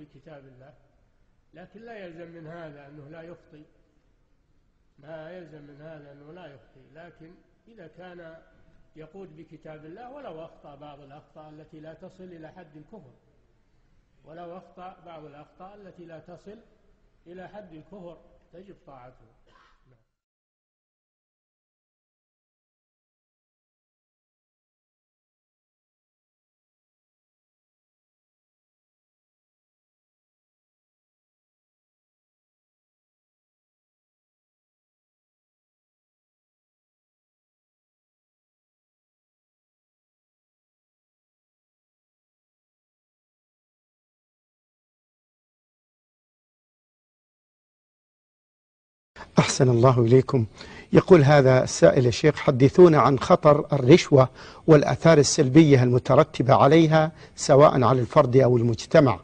بكتاب الله لكن لا يلزم من هذا أنه لا يخطي. ما يلزم من هذا أنه لا يخطي لكن إذا كان يقود بكتاب الله ولو أخطأ بعض الأخطاء التي لا تصل إلى حد الكفر. ولو أخطأ بعض الأخطاء التي لا تصل إلى حد الكفر تجب طاعته. أحسن الله إليكم. يقول هذا السائل يا شيخ حدثونا عن خطر الرشوة والأثار السلبية المترتبة عليها سواء على الفرد أو المجتمع.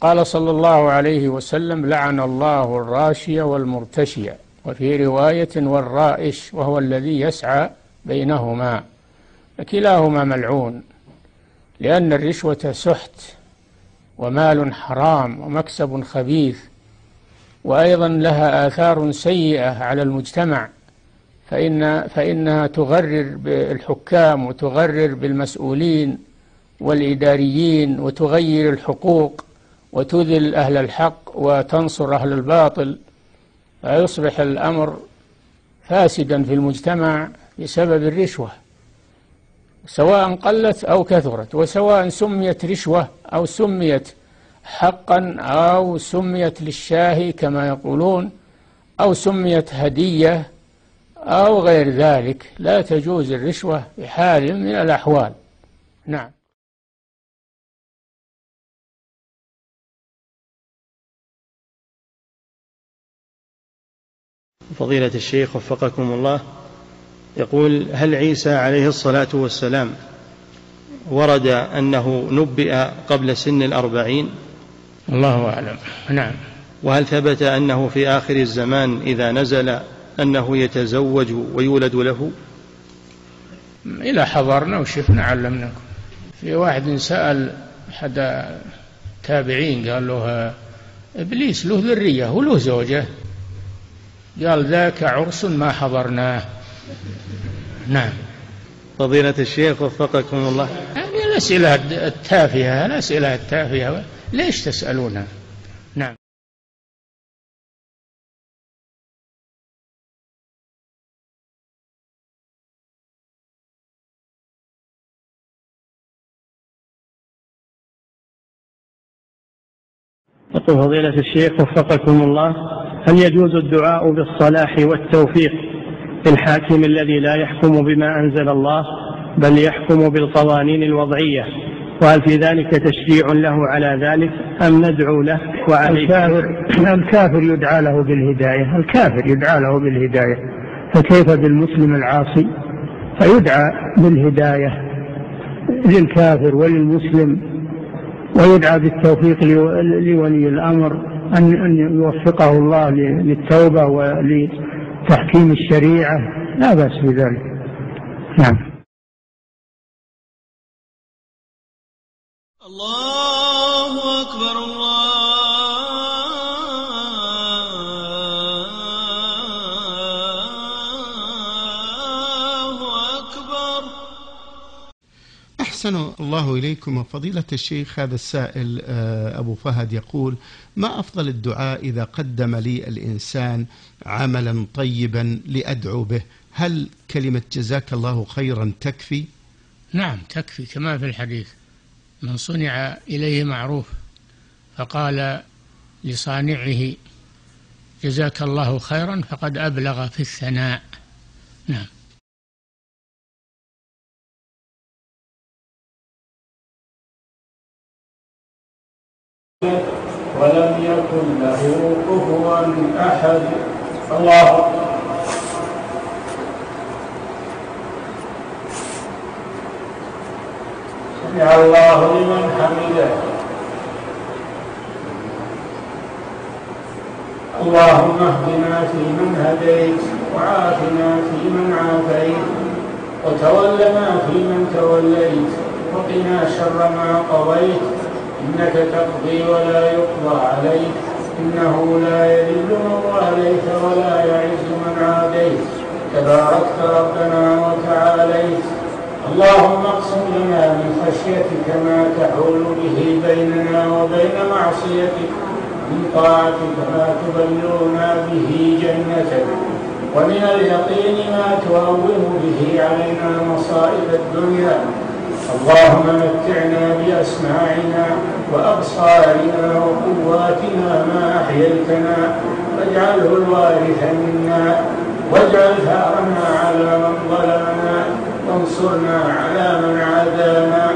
قال صلى الله عليه وسلم لعن الله الراشية والمرتشية وفي رواية والرائش وهو الذي يسعى بينهما فكلاهما ملعون لأن الرشوة سحت ومال حرام ومكسب خبيث وأيضا لها آثار سيئة على المجتمع فإن فإنها تغرر بالحكام وتغرر بالمسؤولين والإداريين وتغير الحقوق وتذل أهل الحق وتنصر أهل الباطل فيصبح الأمر فاسدا في المجتمع بسبب الرشوة سواء قلت أو كثرت وسواء سميت رشوة أو سميت حقا أو سميت للشاهي كما يقولون أو سميت هدية أو غير ذلك. لا تجوز الرشوة بحال من الأحوال. نعم. فضيلة الشيخ وفقكم الله يقول هل عيسى عليه الصلاة والسلام ورد أنه نبئ قبل سن الأربعين؟ الله أعلم. نعم. وهل ثبت أنه في آخر الزمان إذا نزل أنه يتزوج ويولد له؟ إذا حضرنا وشفنا علمناكم. في واحد سأل أحد تابعين قال له إبليس له ذرية وله زوجة. قال ذاك عرس ما حضرناه. نعم. فضيلة الشيخ وفقكم الله. هذه الأسئلة التافهة الأسئلة التافهة. ليش تسألونها؟ نعم. يقول فضيلة الشيخ وفقكم الله هل يجوز الدعاء بالصلاح والتوفيق للحاكم الذي لا يحكم بما أنزل الله بل يحكم بالقوانين الوضعية؟ وهل في ذلك تشجيع له على ذلك أم ندعو له وعليه؟ الكافر الكافر يدعى له بالهداية الكافر يدعى له بالهداية. فكيف بالمسلم العاصي؟ فيدعى بالهداية للكافر وللمسلم ويدعى بالتوفيق لولي الأمر أن يوفقه الله للتوبة ولتحكيم الشريعة. لا بأس بذلك. نعم. الله أكبر الله أكبر. أحسن الله إليكم. فضيلة الشيخ هذا السائل آه، أبو فهد يقول ما أفضل الدعاء إذا قدم لي الإنسان عملا طيبا لأدعو به؟ هل كلمة جزاك الله خيرا تكفي؟ نعم تكفي كما في الحديث. من صنع إليه معروف فقال لصانعه جزاك الله خيرا فقد أبلغ في الثناء. نعم. ولم يكن له كفوا أحد. الله الله لمن حمده. اللهم اهدنا فيمن هديت وعافنا فيمن عافيت وتولنا فيمن توليت وقنا شر ما قضيت. إنك تقضي ولا يقضى عليك. إنه لا يذل من واليت ولا يعز من عاديت. تباركت ربنا وتعاليت. اللهم اقسم لنا من خشيتك ما تحول به بيننا وبين معصيتك من طاعتك ما تبلغنا به جنتك ومن اليقين ما تهون به علينا مصائب الدنيا. اللهم متعنا بأسماعنا وأبصارنا وقواتنا ما أحييتنا واجعله الوارث منا واجعل ثأرنا على من ظلمنا. وانصرنا على من عادانا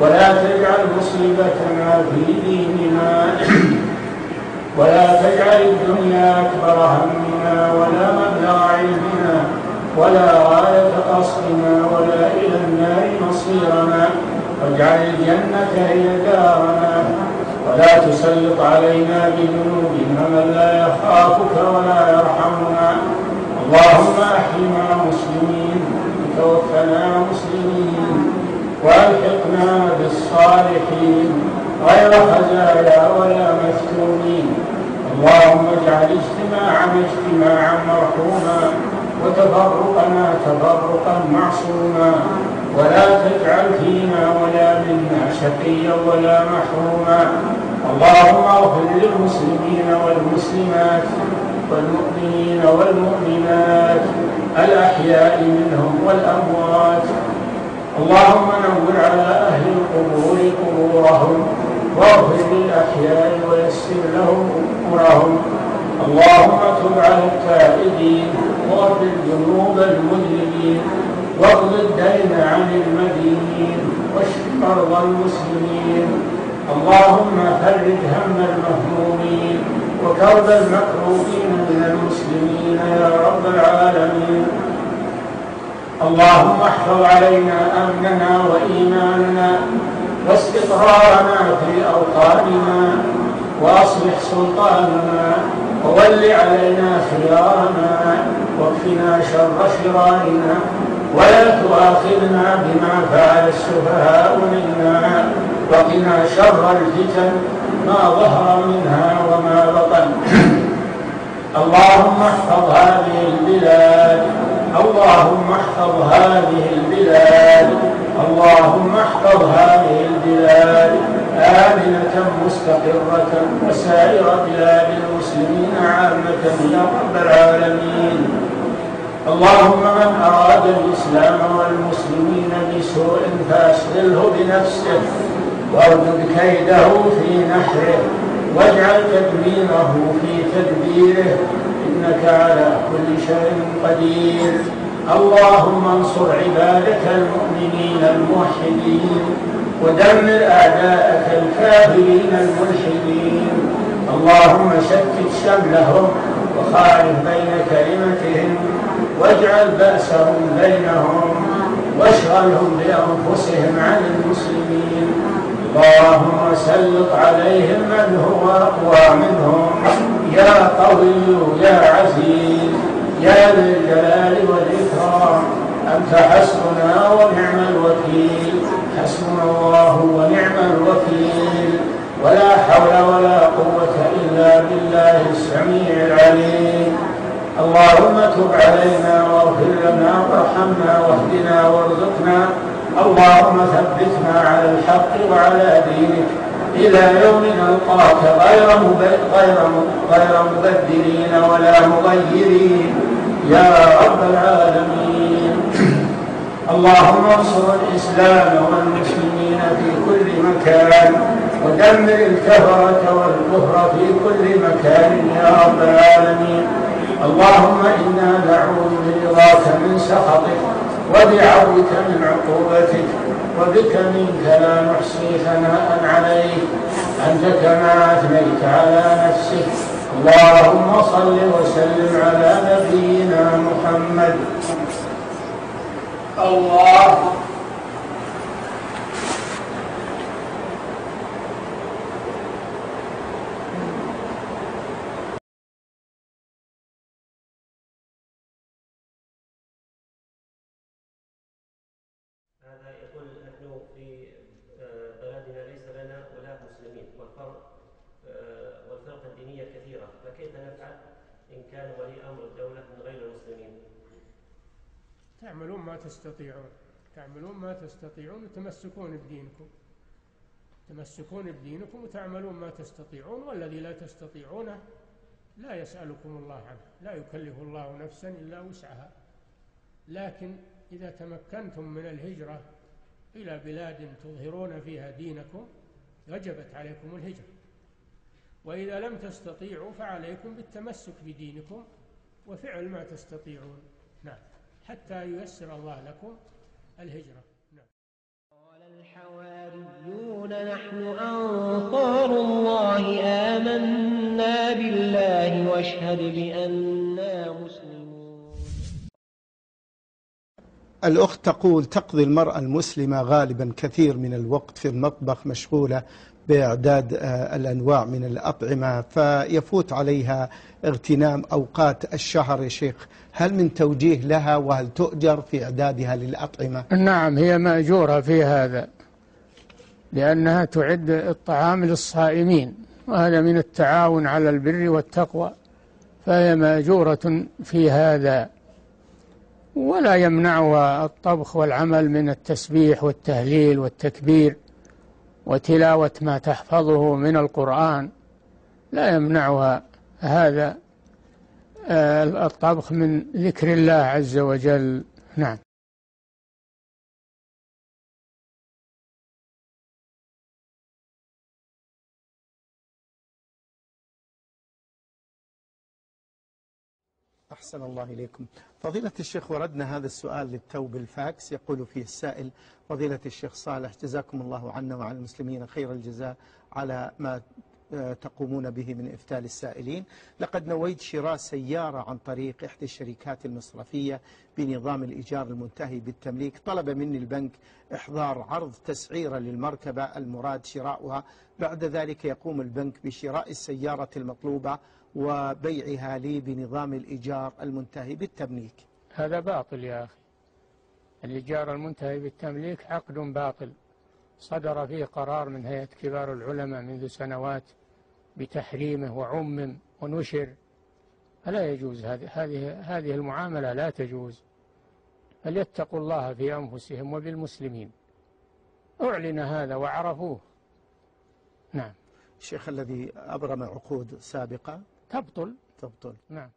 ولا تجعل مصيبتنا في ديننا ولا تجعل الدنيا أكبر همنا ولا مبلغ علمنا ولا غاية قصدنا ولا إلى النار مصيرنا واجعل الجنة هي دارنا ولا تسلط علينا بذنوبنا من لا يخافك ولا يرحمنا اللهم أحينا مسلمين وتوفنا مسلمين والحقنا بالصالحين غير خزايا ولا مفتونين اللهم اجعل اجتماعنا اجتماعا مرحوما وتفرقنا تفرقا معصوما. ولا تجعل فينا ولا منا شقيا ولا محروما. اللهم اغفر للمسلمين والمسلمات والمؤمنين والمؤمنات الأحياء منهم والأموات. اللهم نور على أهل القبور قبورهم واغفر للأحياء ويسر لهم أمورهم. اللهم تب على التائبين واغفر ذنوب المذنبين واقض الدين عن المدينين واشف مرضى المسلمين. اللهم فرج هم المهمومين. وكرب المكروبين من المسلمين يا رب العالمين. اللهم احفظ علينا أمننا وإيماننا واستقرارنا في أوطاننا وأصلح سلطاننا وول علينا خيارنا واكفنا شر شرارنا ولا تؤاخذنا بما فعل السفهاء منا وقنا شر الفتن ما ظهر منها وما بطن. اللهم احفظ هذه البلاد. اللهم احفظ هذه البلاد. اللهم احفظ هذه البلاد. آمنة مستقرة وسائر بلاد المسلمين عامة يا رب العالمين. اللهم من أراد الإسلام والمسلمين بسوء فأشغله بنفسه. واردد كيده في نحره واجعل تدميره في تدبيره إنك على كل شيء قدير. اللهم انصر عبادك المؤمنين الموحدين ودمر أعداءك الكافرين الملحدين. اللهم شتت شملهم وخالف بين كلمتهم واجعل بأسهم بينهم واشغلهم بأنفسهم عن المسلمين. اللهم سلط عليهم من هو أقوى منهم يا قوي يا عزيز يا ذا الجلال والإكرام أنت حسبنا ونعم الوكيل. حسبنا الله ونعم الوكيل. ولا حول ولا قوة إلا بالله السميع العليم. اللهم تب علينا واغفر لنا وارحمنا واهدنا وارزقنا اللهم ثبتنا على الحق وعلى دينك. إلى يوم نلقاك غير غير غير مبدلين ولا مغيرين. يا رب العالمين. اللهم انصر الإسلام والمسلمين في كل مكان. ودمر الكفرة والكفر في كل مكان يا رب العالمين. اللهم إنا نعوذ برضاك من سخطك. وبعفوك من عقوبتك وبك منك لا نحصي ثناء عليك. أنت كما أثنيت على نفسك. اللهم صل وسلم على نبينا محمد. الله هذا يقول نحن في آه، بلدنا ليس لنا ولاة مسلمين والفرق آه، والفرق الدينية كثيرة فكيف نفعل إن كان ولي أمر الدولة من غير المسلمين تعملون ما تستطيعون. تعملون ما تستطيعون وتمسكون بدينكم. تمسكون بدينكم وتعملون ما تستطيعون والذي لا تستطيعونه لا يسألكم الله عنه لا يكلف الله نفسا إلا وسعها. لكن إذا تمكنتم من الهجرة إلى بلاد تظهرون فيها دينكم وجبت عليكم الهجرة. وإذا لم تستطيعوا فعليكم بالتمسك بدينكم وفعل ما تستطيعون. نعم. حتى ييسر الله لكم الهجرة. نعم. قال الحواريون نحن أنصار الله آمنا بالله واشهد بأننا مسلمون. الأخت تقول تقضي المرأة المسلمة غالبا كثير من الوقت في المطبخ مشغولة بإعداد آه، الأنواع من الأطعمة فيفوت عليها اغتنام أوقات الشهر. يا شيخ هل من توجيه لها وهل تؤجر في إعدادها للأطعمة؟ نعم هي مأجورة في هذا لأنها تعد الطعام للصائمين وهذا من التعاون على البر والتقوى فهي مأجورة في هذا. ولا يمنعها الطبخ والعمل من التسبيح والتهليل والتكبير. وتلاوة ما تحفظه من القرآن لا يمنعها هذا آه، الطبخ من ذكر الله عز وجل. نعم. أحسن الله إليكم. فضيلة الشيخ وردنا هذا السؤال للتو بالفاكس. يقول فيه السائل فضيلة الشيخ صالح جزاكم الله عنا وعن المسلمين خير الجزاء على ما آه، تقومون به من إفتاء السائلين. لقد نويت شراء سيارة عن طريق إحدى الشركات المصرفية بنظام الإيجار المنتهي بالتمليك. طلب مني البنك إحضار عرض تسعيرة للمركبة المراد شراؤها. بعد ذلك يقوم البنك بشراء السيارة المطلوبة وبيعها لي بنظام الإيجار المنتهي بالتمليك. هذا باطل يا أخي. الإيجار المنتهي بالتمليك عقد باطل. صدر فيه قرار من هيئة كبار العلماء منذ سنوات بتحريمه وعمم ونشر. فلا يجوز هذه هذه هذه المعاملة لا تجوز. فليتقوا الله في أنفسهم وبالمسلمين. أعلن هذا وعرفوه. نعم. الشيخ الذي أبرم عقود سابقة. تبطل. تبطل. نعم.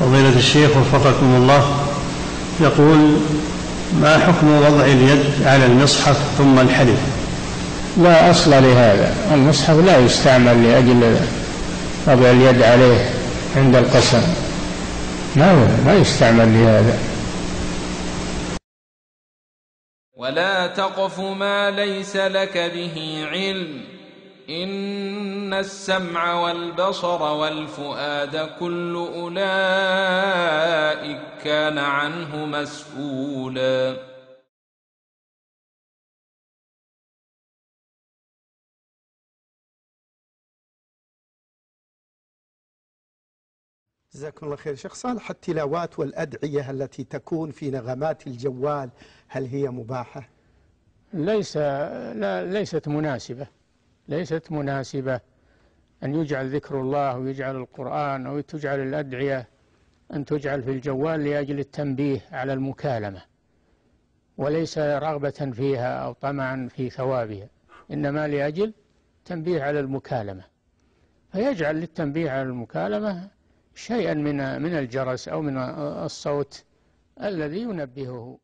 فضيلة الشيخ وفقكم الله يقول ما حكم وضع اليد على المصحف ثم الحلف؟ لا أصل لهذا. المصحف لا يستعمل لأجل وضع اليد عليه عند القسم. ما ما يستعمل لهذا. ولا تقف ما ليس لك به علم. ان السمع والبصر والفؤاد كل اولئك كان عنه مسؤولا جزاكم الله خير. شيخ صالح التلاوات والأدعية التي تكون في نغمات الجوال هل هي مباحة؟ ليس لا ليست مناسبة. ليست مناسبة أن يجعل ذكر الله ويجعل القرآن أو تجعل الأدعية أن تجعل في الجوال لأجل التنبيه على المكالمة وليس رغبة فيها أو طمعا في ثوابها إنما لأجل تنبيه على المكالمة. فيجعل للتنبيه على المكالمة شيئا من من الجرس أو من الصوت الذي ينبهه.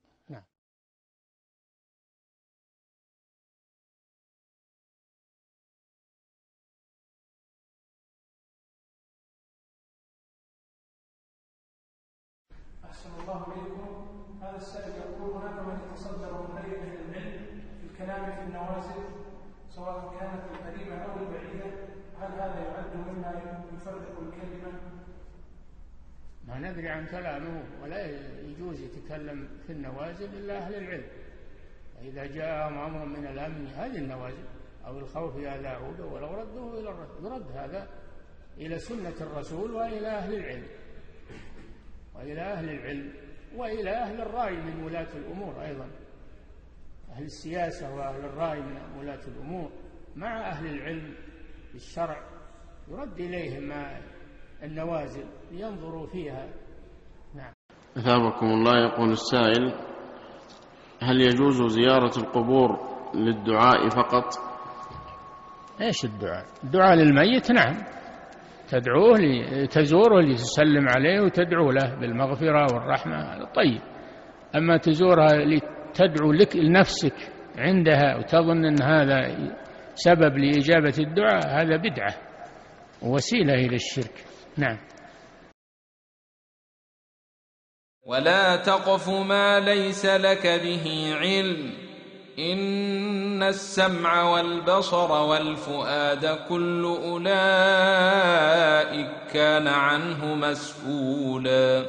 الله إليكم هذا السائل يقول هناك من يتصدر من أهل العلم في الكلام في النوازل سواء كانت القريبة أو البعيدة. هل هذا يعد مما يفرق الكلمة؟ ما ندري عن كلامه ولا يجوز يتكلم في النوازل إلا أهل العلم. فإذا جاءهم أمر من الأمن هذه النوازل أو الخوف أذاعوا به ولو ردوه إلى الرسول يرد هذا إلى سنة الرسول وإلى أهل العلم. وإلى أهل العلم وإلى أهل الرأي من ولاة الأمور أيضا. أهل السياسة وأهل الرأي من ولاة الأمور. مع أهل العلم بالشرع يرد إليهم النوازل لينظروا فيها. نعم. أثابكم الله يقول السائل هل يجوز زيارة القبور للدعاء فقط؟ إيش الدعاء؟ الدعاء للميت؟ نعم. تدعوه تزوره لتسلم عليه وتدعو له بالمغفرة والرحمة. هذا طيب. أما تزورها لتدعو لك لنفسك عندها وتظن أن هذا سبب لإجابة الدعاء هذا بدعة وسيلة إلى الشرك. نعم. ولا تقف ما ليس لك به علم. ان السمع والبصر والفؤاد كل اولئك كان عنه مسؤولا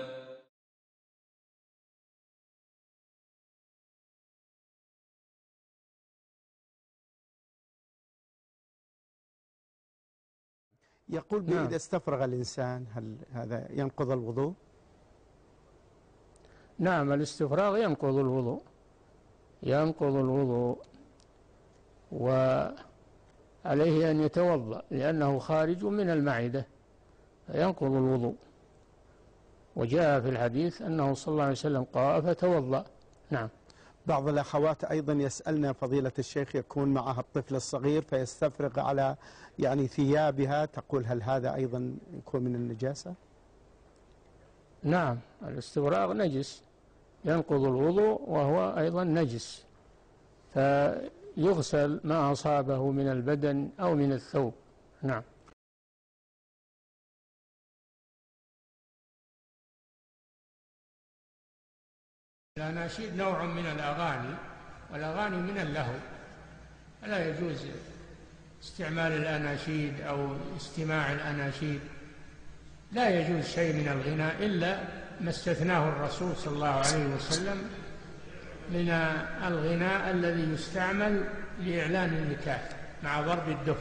يقول نعم. إذا استفرغ الإنسان هل هذا ينقض الوضوء؟ نعم الاستفراغ ينقض الوضوء. ينقض الوضوء وعليه أن يتوضأ لأنه خارج من المعدة فينقض الوضوء. وجاء في الحديث أنه صلى الله عليه وسلم قال فتوضأ. نعم. بعض الأخوات أيضا يسألنا فضيلة الشيخ يكون معها الطفل الصغير فيستفرغ على يعني ثيابها تقول هل هذا أيضا يكون من النجاسة؟ نعم. الاستفراغ نجس. ينقض الوضوء وهو أيضا نجس فيغسل ما أصابه من البدن أو من الثوب. نعم. الأناشيد نوع من الأغاني والأغاني من اللهو لا يجوز استعمال الأناشيد أو استماع الأناشيد. لا يجوز شيء من الغناء إلا ما استثناه الرسول صلى الله عليه وسلم من الغناء الذي يستعمل لإعلان النكاح مع ضرب الدف.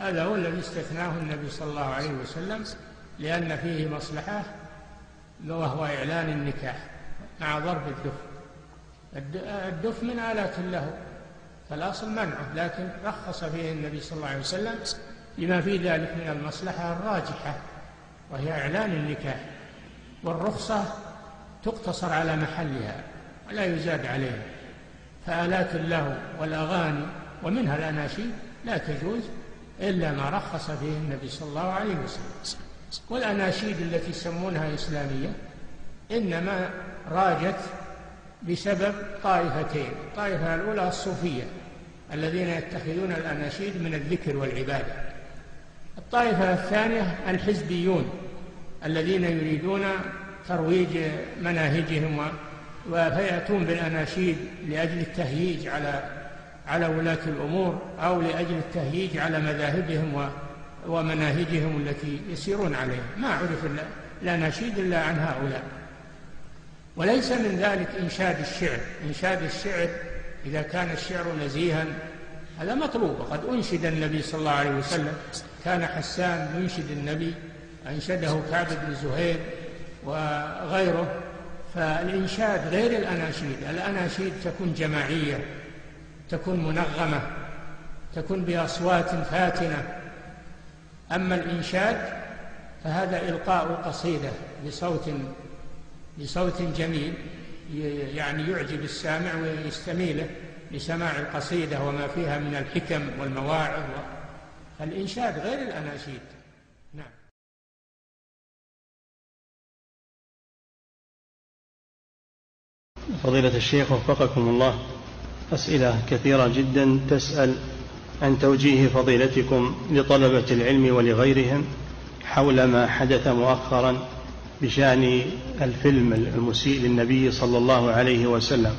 هذا هو الذي استثناه النبي صلى الله عليه وسلم لأن فيه مصلحة وهو إعلان النكاح مع ضرب الدف. الدف من آلات اللهو فالأصل منعه لكن رخص فيه النبي صلى الله عليه وسلم لما في ذلك من المصلحة الراجحة وهي إعلان النكاح. والرخصة تقتصر على محلها ولا يزاد عليها. فآلات اللهو والأغاني ومنها الأناشيد لا تجوز إلا ما رخص فيه النبي صلى الله عليه وسلم. والأناشيد التي يسمونها إسلامية إنما راجت بسبب طائفتين. الطائفة الأولى الصوفية الذين يتخذون الأناشيد من الذكر والعبادة. الطائفة الثانية الحزبيون الذين يريدون ترويج مناهجهم فيأتون بالأناشيد لأجل التهييج على على ولاة الأمور أو لأجل التهييج على مذاهبهم ومناهجهم التي يسيرون عليها. ما عرف الأناشيد إلا عن هؤلاء. وليس من ذلك إنشاد الشعر. إنشاد الشعر إذا كان الشعر نزيها هذا مطلوب. وقد أنشد النبي صلى الله عليه وسلم. كان حسان ينشد النبي أنشده كعب بن زهير وغيره فالإنشاد غير الأناشيد. الأناشيد تكون جماعية تكون منغمة تكون بأصوات فاتنة. أما الإنشاد فهذا إلقاء قصيدة بصوت بصوت جميل يعني يعجب السامع ويستميله لسماع القصيدة وما فيها من الحكم والمواعظ. فالإنشاد غير الأناشيد. فضيلة الشيخ وفقكم الله. أسئلة كثيرة جدا تسأل عن توجيه فضيلتكم لطلبة العلم ولغيرهم حول ما حدث مؤخرا بشأن الفيلم المسيء للنبي صلى الله عليه وسلم.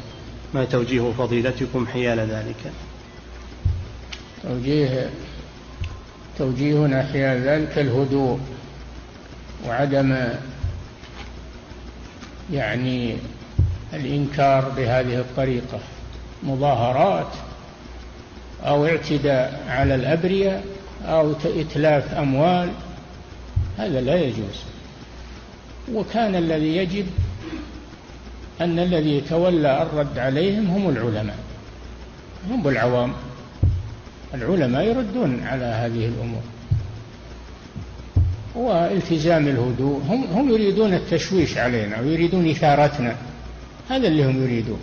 ما توجيه فضيلتكم حيال ذلك؟ توجيه توجيهنا حيال ذلك الهدوء وعدم يعني الإنكار بهذه الطريقة مظاهرات أو اعتداء على الأبرياء أو إتلاف أموال هذا لا يجوز. وكان الذي يجب أن الذي يتولى الرد عليهم هم العلماء هم العوام. العلماء يردون على هذه الأمور. والتزام الهدوء هم هم يريدون التشويش علينا ويريدون إثارتنا. هذا اللي هم يريدون.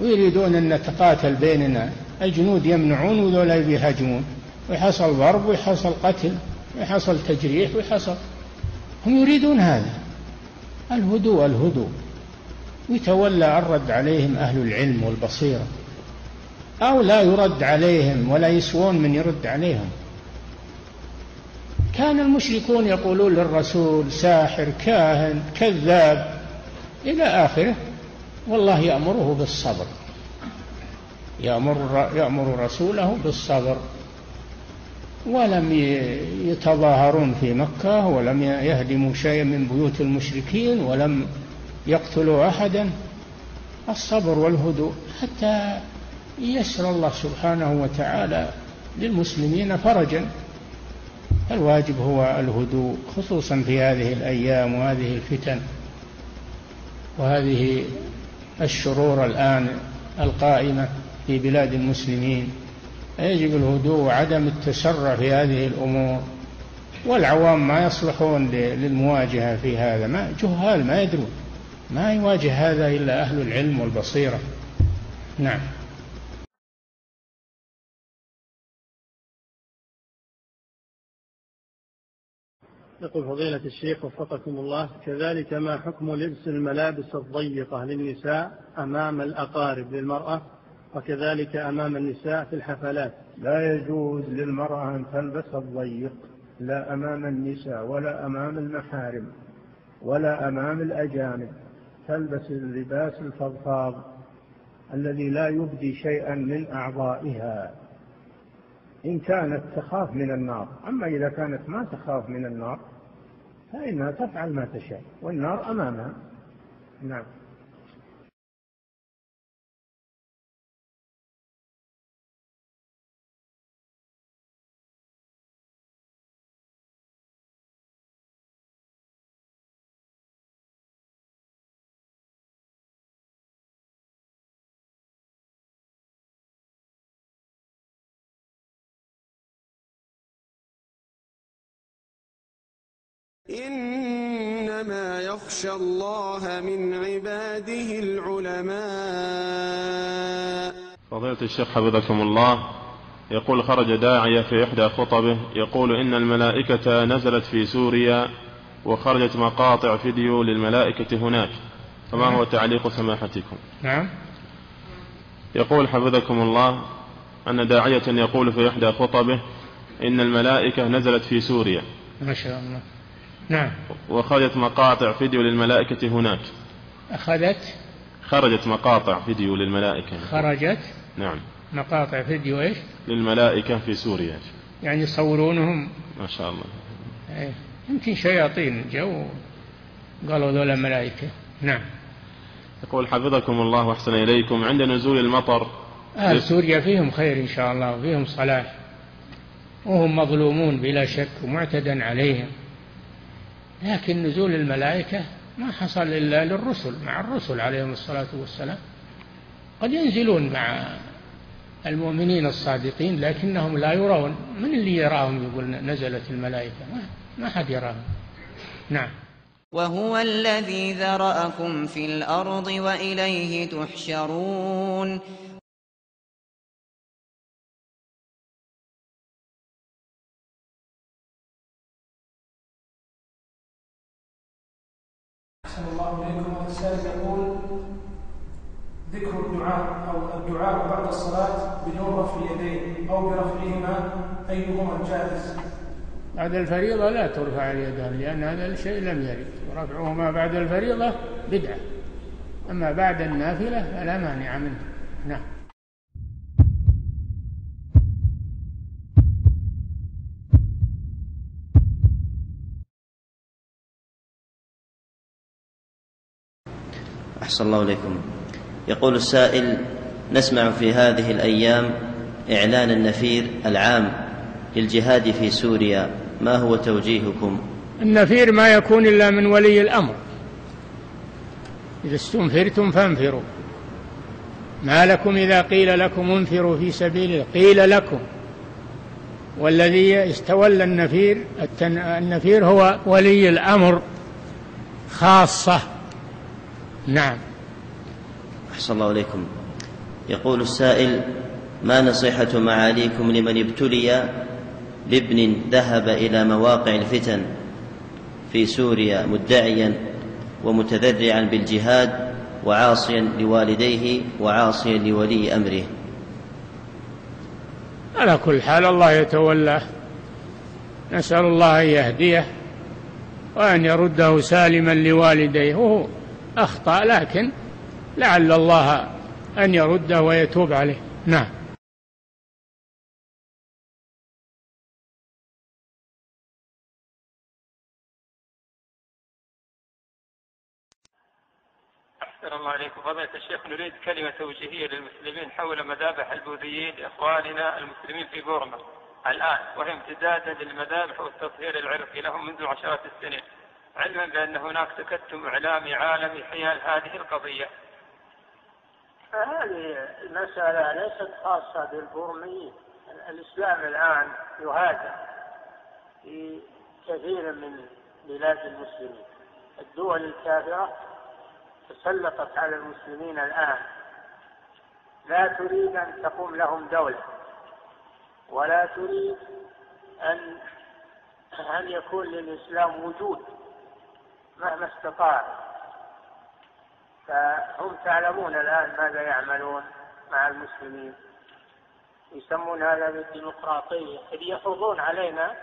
ويريدون أن نتقاتل بيننا. الجنود يمنعون وذولا يهاجمون. ويحصل ضرب ويحصل قتل ويحصل تجريح ويحصل. هم يريدون هذا. الهدوء الهدوء يتولى الرد عليهم أهل العلم والبصيرة. أو لا يرد عليهم ولا يسوون من يرد عليهم. كان المشركون يقولون للرسول ساحر كاهن كذاب. إلى آخره. والله يأمره بالصبر. يأمر, يأمر رسوله بالصبر. ولم يتظاهرون في مكة ولم يهدموا شيئا من بيوت المشركين ولم يقتلوا أحدا. الصبر والهدوء حتى يسر الله سبحانه وتعالى للمسلمين فرجا. الواجب هو الهدوء خصوصا في هذه الأيام وهذه الفتن. وهذه الشرور الآن القائمة في بلاد المسلمين يجب الهدوء وعدم التسرع في هذه الأمور والعوام ما يصلحون للمواجهة في هذا. ما جهال ما يدرون. ما يواجه هذا إلا أهل العلم والبصيرة. نعم. يقول فضيلة الشيخ وفقكم الله. كذلك ما حكم لبس الملابس الضيقة للنساء أمام الأقارب للمرأة وكذلك أمام النساء في الحفلات؟ لا يجوز للمرأة أن تلبس الضيق لا أمام النساء ولا أمام المحارم ولا أمام الأجانب. تلبس اللباس الفضفاض الذي لا يبدي شيئا من أعضائها. إن كانت تخاف من النار أما إذا كانت ما تخاف من النار فإنها تفعل ما تشاء والنار أمامها. نعم. يخشى الله من عباده العلماء. فضيلة الشيخ حفظكم الله يقول خرج داعية في إحدى خطبه يقول إن الملائكة نزلت في سوريا وخرجت مقاطع فيديو للملائكة هناك فما هو تعليق سماحتكم؟ نعم. يقول حفظكم الله أن داعية يقول في إحدى خطبه إن الملائكة نزلت في سوريا. ما شاء الله. نعم. وخرجت مقاطع فيديو للملائكة هناك. أخذت خرجت مقاطع فيديو للملائكة خرجت؟ نعم. مقاطع فيديو إيش؟ للملائكة في سوريا. يعني يصورونهم. ما شاء الله. إيه. يمكن شياطين جو قالوا ذولا ملائكة. نعم. يقول حفظكم الله وأحسن إليكم. عند نزول المطر أهل سوريا فيهم خير إن شاء الله وفيهم صلاح. وهم مظلومون بلا شك ومعتدى عليهم. لكن نزول الملائكة ما حصل إلا للرسل مع الرسل عليهم الصلاة والسلام. قد ينزلون مع المؤمنين الصادقين لكنهم لا يرون. من اللي يراهم؟ يقول نزلت الملائكة. ما, حد يراهم. نعم. وهو الذي ذرأكم في الأرض وإليه تحشرون. أحسن الله إليكم. هذا السائل يقول ذكر الدعاء أو الدعاء بعد الصلاة بدون رفع اليدين أو برفعهما أيهما الجائز؟ بعد الفريضة لا ترفع اليدان لأن هذا الشيء لم يرد. ورفعهما بعد الفريضة بدعة. أما بعد النافلة فلا مانع منه. نعم. أحسن الله إليكم يقول السائل نسمع في هذه الأيام إعلان النفير العام للجهاد في سوريا. ما هو توجيهكم؟ النفير ما يكون إلا من ولي الأمر. إذا استنفرتم فانفروا. ما لكم إذا قيل لكم انفروا في سبيل الله؟ قيل لكم. والذي يستولى النفير النفير هو ولي الأمر خاصة. نعم. أحسن الله إليكم. يقول السائل ما نصيحة معاليكم لمن ابتلي بابن ذهب إلى مواقع الفتن في سوريا مدعيا ومتذرعا بالجهاد وعاصيا لوالديه وعاصيا لولي أمره على كل حال الله يتولاه نسأل الله أن يهديه وأن يرده سالما لوالديه. وهو أخطأ لكن لعل الله أن يرده ويتوب عليه. نعم. الله عليكم. فضيلة الشيخ نريد كلمة توجيهية للمسلمين حول مذابح البوذيين إخواننا المسلمين في بورما. الآن وهي امتدادا للمذابح والتطهير العرقي لهم منذ عشرات السنين. علما بأن هناك تكتم إعلامي عالمي حيال هذه القضية. هذه المسألة ليست خاصة بالبورميين الإسلام الآن يهاجم في كثير من بلاد المسلمين. الدول الكافرة تسلطت على المسلمين الآن. لا تريد أن تقوم لهم دولة ولا تريد أن أن يكون للإسلام وجود. مهما استطاع فهم تعلمون الآن ماذا يعملون مع المسلمين. يسمون هذا بالديمقراطية. إذ يفرضون علينا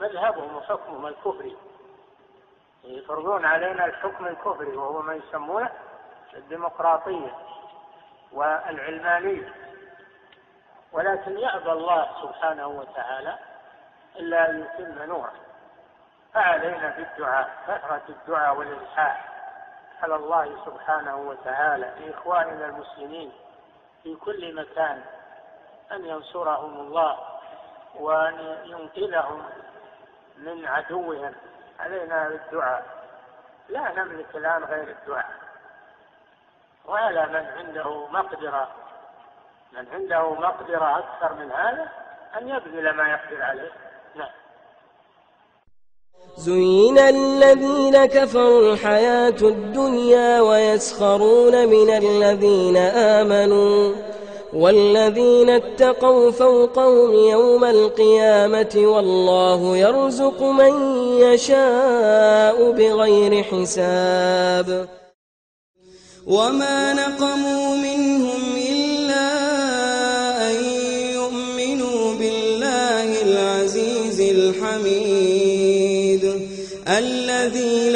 مذهبهم وحكمهم الكفري. يفرضون علينا الحكم الكفري وهو ما يسمونه الديمقراطية والعلمانية. ولكن يأبى الله سبحانه وتعالى إلا أن يتم نوره فعلينا بالدعاء كثرة الدعاء والإلحاح. على الله سبحانه وتعالى لإخواننا المسلمين في كل مكان أن ينصرهم الله وأن ينقذهم من عدوهم. علينا بالدعاء. لا نملك الآن غير الدعاء. وعلى من عنده مقدرة من عنده مقدرة أكثر من هذا أن يبذل ما يقدر عليه. نعم. زين الذين كفروا الحياة الدنيا ويسخرون من الذين آمنوا والذين اتقوا فوقهم يوم القيامة والله يرزق من يشاء بغير حساب. وما نقموا منهم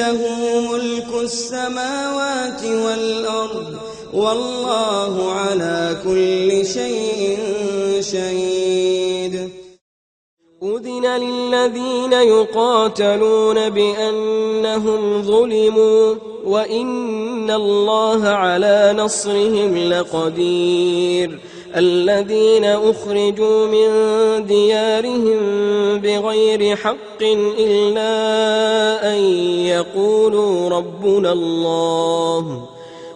له ملك السماوات والأرض والله على كل شيء شهيد. أذن للذين يقاتلون بأنهم ظلموا وإن الله على نصرهم لقدير. الذين أخرجوا من ديارهم بغير حق إلا أن يقولوا ربنا الله.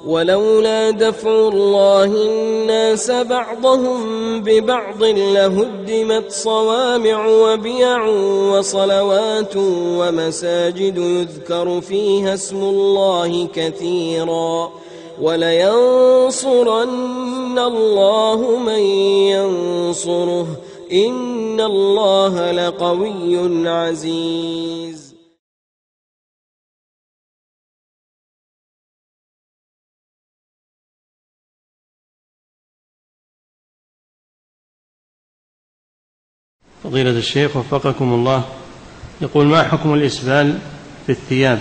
ولولا دفع الله الناس بعضهم ببعض لهدمت صوامع وبيع وصلوات ومساجد يذكر فيها اسم الله كثيرا. ولينصرن الله من ينصره ان الله لقوي عزيز فضيلة الشيخ وفقكم الله. يقول ما حكم الإسبال في الثياب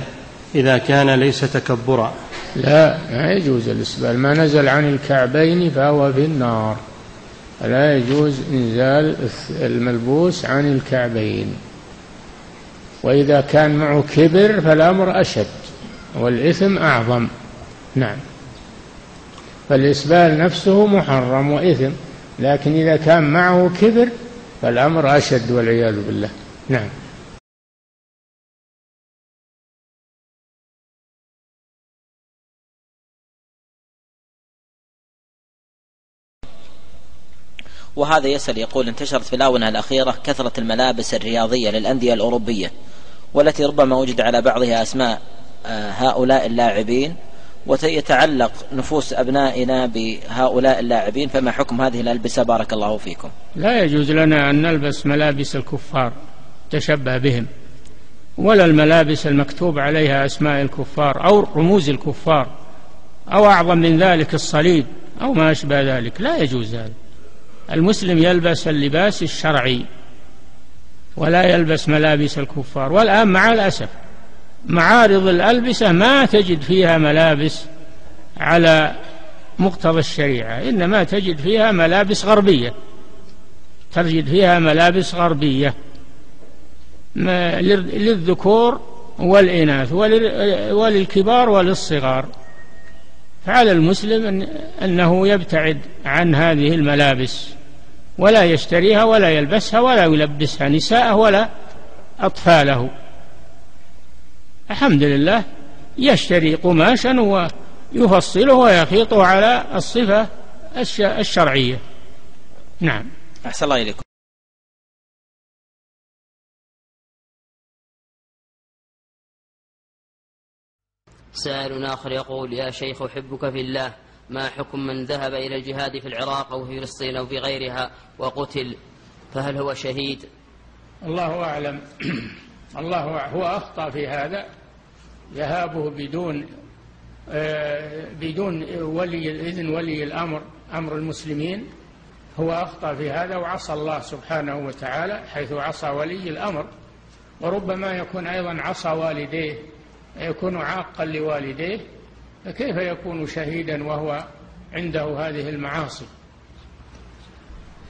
إذا كان ليس تكبرا؟ لا ما يجوز الإسبال. ما نزل عن الكعبين فهو في النار. لا يجوز إنزال الملبوس عن الكعبين. وإذا كان معه كبر فالأمر أشد والإثم أعظم. نعم. فالإسبال نفسه محرم وإثم لكن إذا كان معه كبر فالأمر أشد والعياذ بالله. نعم. وهذا يسأل يقول انتشرت في الآونة الأخيرة كثرة الملابس الرياضية للأندية الأوروبية والتي ربما وجد على بعضها أسماء آه، هؤلاء اللاعبين ويتعلق نفوس أبنائنا بهؤلاء اللاعبين فما حكم هذه الألبسة؟ بارك الله فيكم. لا يجوز لنا أن نلبس ملابس الكفار تشبه بهم ولا الملابس المكتوب عليها أسماء الكفار أو رموز الكفار أو أعظم من ذلك الصليب أو ما أشبه ذلك. لا يجوز هذا. المسلم يلبس اللباس الشرعي ولا يلبس ملابس الكفار والآن مع الأسف معارض الألبسة ما تجد فيها ملابس على مقتضى الشريعة إنما تجد فيها ملابس غربية. تجد فيها ملابس غربية. للذكور والإناث وللكبار وللصغار. فعلى المسلم أنه يبتعد عن هذه الملابس. ولا يشتريها ولا يلبسها ولا يلبسها نساءه ولا أطفاله. الحمد لله يشتري قماشا ويفصله ويخيطه على الصفة الشرعية. نعم. أحسن الله إليكم. سائل آخر يقول يا شيخ أحبك في الله. ما حكم من ذهب إلى الجهاد في العراق أو في فلسطين أو في غيرها وقتل فهل هو شهيد؟ الله أعلم. الله هو أخطأ في هذا. ذهابه بدون آه، بدون ولي إذن ولي الأمر أمر المسلمين. هو أخطأ في هذا وعصى الله سبحانه وتعالى حيث عصى ولي الأمر. وربما يكون أيضا عصى والديه يكون عاقا لوالديه. فكيف يكون شهيدا وهو عنده هذه المعاصي؟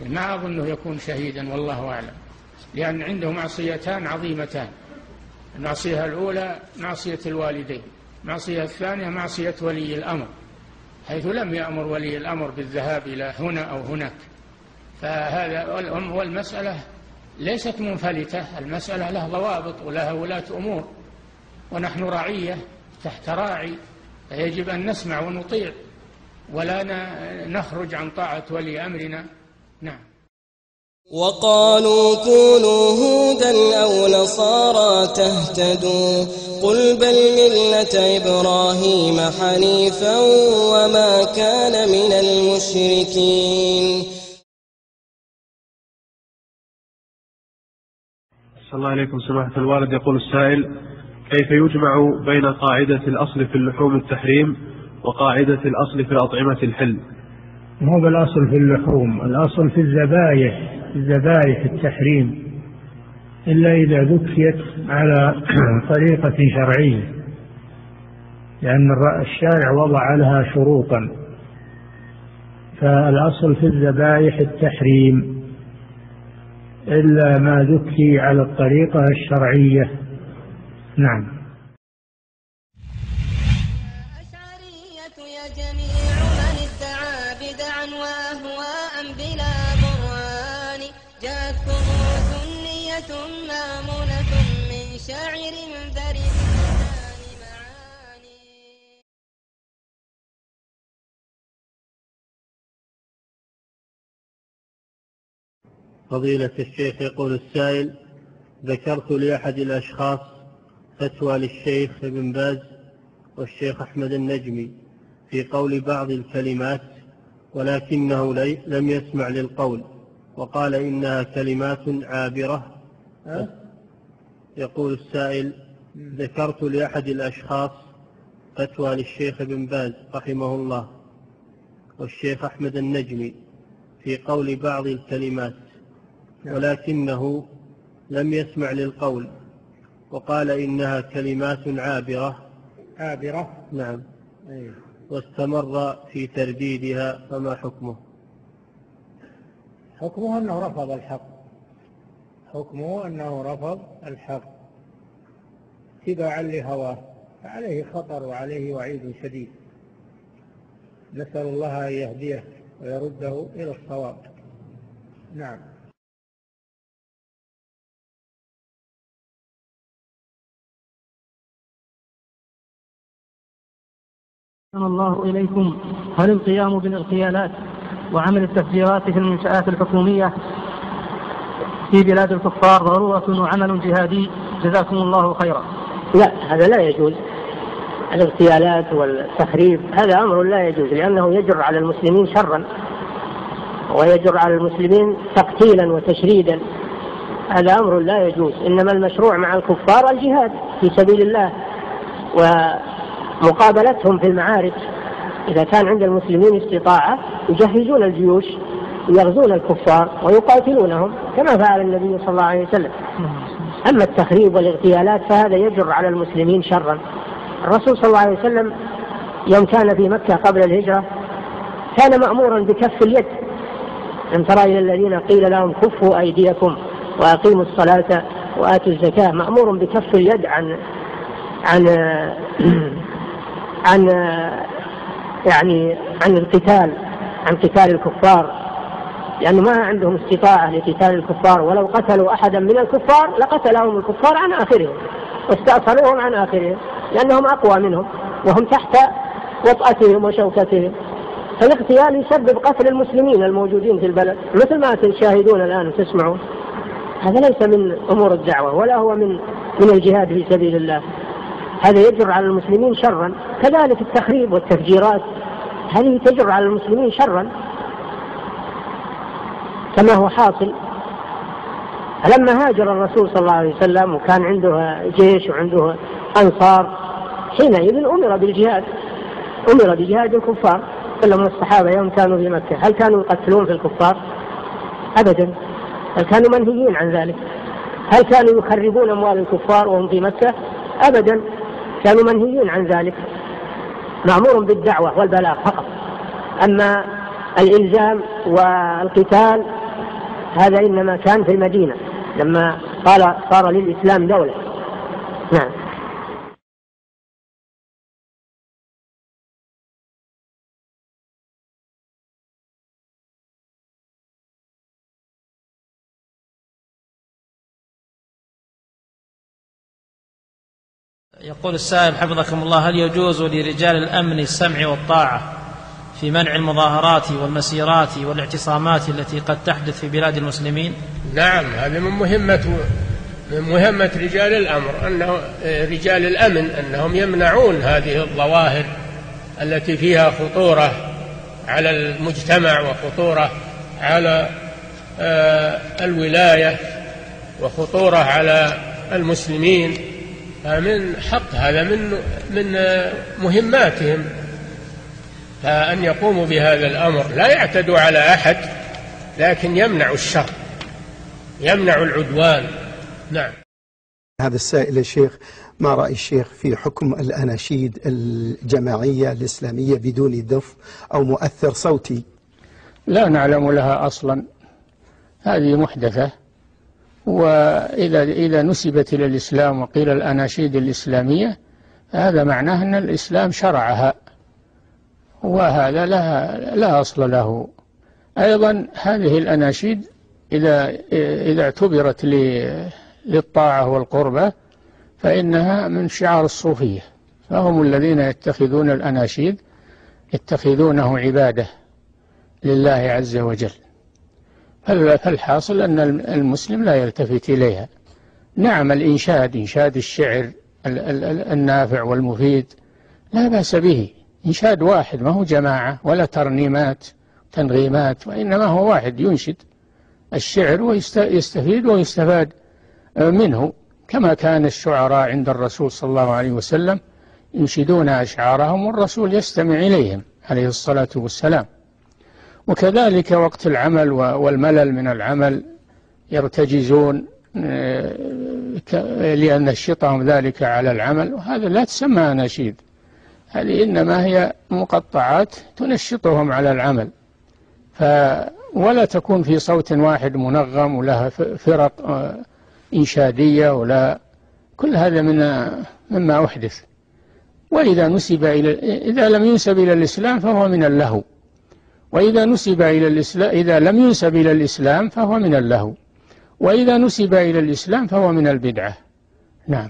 ما أظنه يكون شهيدا والله أعلم. لأن عنده معصيتان عظيمتان. المعصية الأولى معصية الوالدين المعصية الثانية معصية ولي الأمر. حيث لم يأمر ولي الأمر بالذهاب إلى هنا أو هناك. فهذا والمسألة ليست منفلتة. المسألة لها ضوابط ولها ولاة أمور. ونحن رعية تحت راعي فيجب أن نسمع ونطيع ولا نخرج عن طاعة ولي أمرنا. نعم. وقالوا كونوا هودا أو نصارى تهتدوا قل بل ملة إبراهيم حنيفا وما كان من المشركين. صلى الله عليكم سماحة الوالد يقول السائل كيف يجمع بين قاعدة الأصل في اللحوم التحريم وقاعدة الأصل في الأطعمة الحل؟ مو بالأصل في اللحوم؟ الأصل في الذبايح الذبائح التحريم. إلا إذا ذكيت على طريقة شرعية لأن الشارع وضع لها شروطا. فالأصل في الذبائح التحريم إلا ما ذكي على الطريقة الشرعية. نعم. يا جميع من ادعى بدعا واهواء بلا برهان. جاءتكم سنية مامونة من شاعر ذرب فضيلة الشيخ يقول السائل ذكرت لأحد الأشخاص فتوى للشيخ ابن باز والشيخ أحمد النجمي في قول بعض الكلمات ولكنه لم يسمع للقول وقال إنها كلمات عابرة. يقول السائل ذكرت لأحد الأشخاص فتوى للشيخ ابن باز رحمه الله والشيخ أحمد النجمي في قول بعض الكلمات ولكنه لم يسمع للقول. وقال إنها كلمات عابرة. عابرة. نعم. أيه. واستمر في ترديدها فما حكمه؟ حكمه أنه رفض الحق. حكمه أنه رفض الحق. اتباعا لهواه. فعليه خطر وعليه وعيد شديد. نسأل الله أن يهديه ويرده إلى الصواب. نعم. الله إليكم. هل القيام بالاغتيالات وعمل التفجيرات في المنشآت الحكومية في بلاد الكفار ضرورة وعمل جهادي؟ جزاكم الله خيرا. لا هذا لا يجوز. الاغتيالات والتخريب هذا أمر لا يجوز لأنه يجر على المسلمين شرا ويجر على المسلمين تقتيلا وتشريدا. هذا أمر لا يجوز. إنما المشروع مع الكفار الجهاد في سبيل الله. ومقابلتهم في المعارك. إذا كان عند المسلمين استطاعة يجهزون الجيوش يغزون الكفار ويقاتلونهم كما فعل النبي صلى الله عليه وسلم. أما التخريب والإغتيالات فهذا يجر على المسلمين شرا. الرسول صلى الله عليه وسلم يوم كان في مكة قبل الهجرة كان مأمورا بكف اليد. أن ترى إلى الذين قيل لهم كفوا أيديكم وأقيموا الصلاة وآتوا الزكاة. مأمور بكف اليد عن عن عن يعني عن القتال عن قتال الكفار لأنه ما عندهم استطاعة لقتال الكفار ولو قتلوا أحدا من الكفار لقتلهم الكفار عن آخرهم واستأصلوهم عن آخرهم لأنهم أقوى منهم وهم تحت وطأتهم وشوكتهم. فالاغتيال يسبب قتل المسلمين الموجودين في البلد مثل ما تشاهدون الآن وتسمعون. هذا ليس من أمور الدعوة ولا هو من من الجهاد في سبيل الله. هذا يجر على المسلمين شرا كذلك التخريب والتفجيرات هذه تجر على المسلمين شرا كما هو حاصل لما هاجر الرسول صلى الله عليه وسلم وكان عنده جيش وعنده أنصار حينئذ أمر بالجهاد أمر بجهاد الكفار تكلم الصحابة يوم كانوا في مكة هل كانوا يقتلون في الكفار؟ أبدا هل كانوا منهيين عن ذلك؟ هل كانوا يخربون أموال الكفار وهم في مكة؟ أبدا كانوا منهيين عن ذلك. مأمور بالدعوة والبلاغ فقط. أما الإلزام والقتال هذا إنما كان في المدينة لما قال صار للإسلام دولة. نعم. يقول السائل حفظكم الله هل يجوز لرجال الأمن السمع والطاعة في منع المظاهرات والمسيرات والاعتصامات التي قد تحدث في بلاد المسلمين؟ نعم هذا من مهمة من مهمة رجال الأمر أنه رجال الأمن أنهم يمنعون هذه الظواهر التي فيها خطورة على المجتمع وخطورة على آه، الولاية وخطورة على المسلمين فمن حق هذا من من مهماتهم. فأن يقوموا بهذا الأمر. لا يعتدوا على أحد لكن يمنع الشر يمنع العدوان. نعم. هذا السائل يا شيخ ما رأي الشيخ في حكم الأناشيد الجماعية الإسلامية بدون دف أو مؤثر صوتي؟ لا نعلم لها أصلا. هذه محدثة. وإذا إذا نسبت إلى الإسلام وقيل الأناشيد الإسلامية هذا معناه أن الإسلام شرعها وهذا لا لا أصل له. أيضا هذه الأناشيد إذا إذا اعتبرت للطاعة والقربة فإنها من شعار الصوفية. فهم الذين يتخذون الأناشيد يتخذونه عبادة لله عز وجل. فالحاصل أن المسلم لا يلتفت إليها. نعم الإنشاد إنشاد الشعر النافع والمفيد لا بأس به. إنشاد واحد ما هو جماعة ولا ترنيمات تنغيمات وإنما هو واحد ينشد الشعر ويستفيد ويستفاد منه. كما كان الشعراء عند الرسول صلى الله عليه وسلم ينشدون أشعارهم والرسول يستمع إليهم عليه الصلاة والسلام. وكذلك وقت العمل والملل من العمل يرتجزون لأن نشطهم ذلك على العمل وهذا لا تسمى أناشيد هذه إنما هي مقطعات تنشطهم على العمل. ف ولا تكون في صوت واحد منغم ولها فرق آه، إنشادية ولا كل هذا من مما أحدث. وإذا نسب إلى إذا لم ينسب إلى الإسلام فهو من اللهو. وإذا نسب إلى الإسلام إذا لم ينسب إلى الإسلام فهو من اللهو. وإذا نسب إلى الإسلام فهو من البدعة. نعم.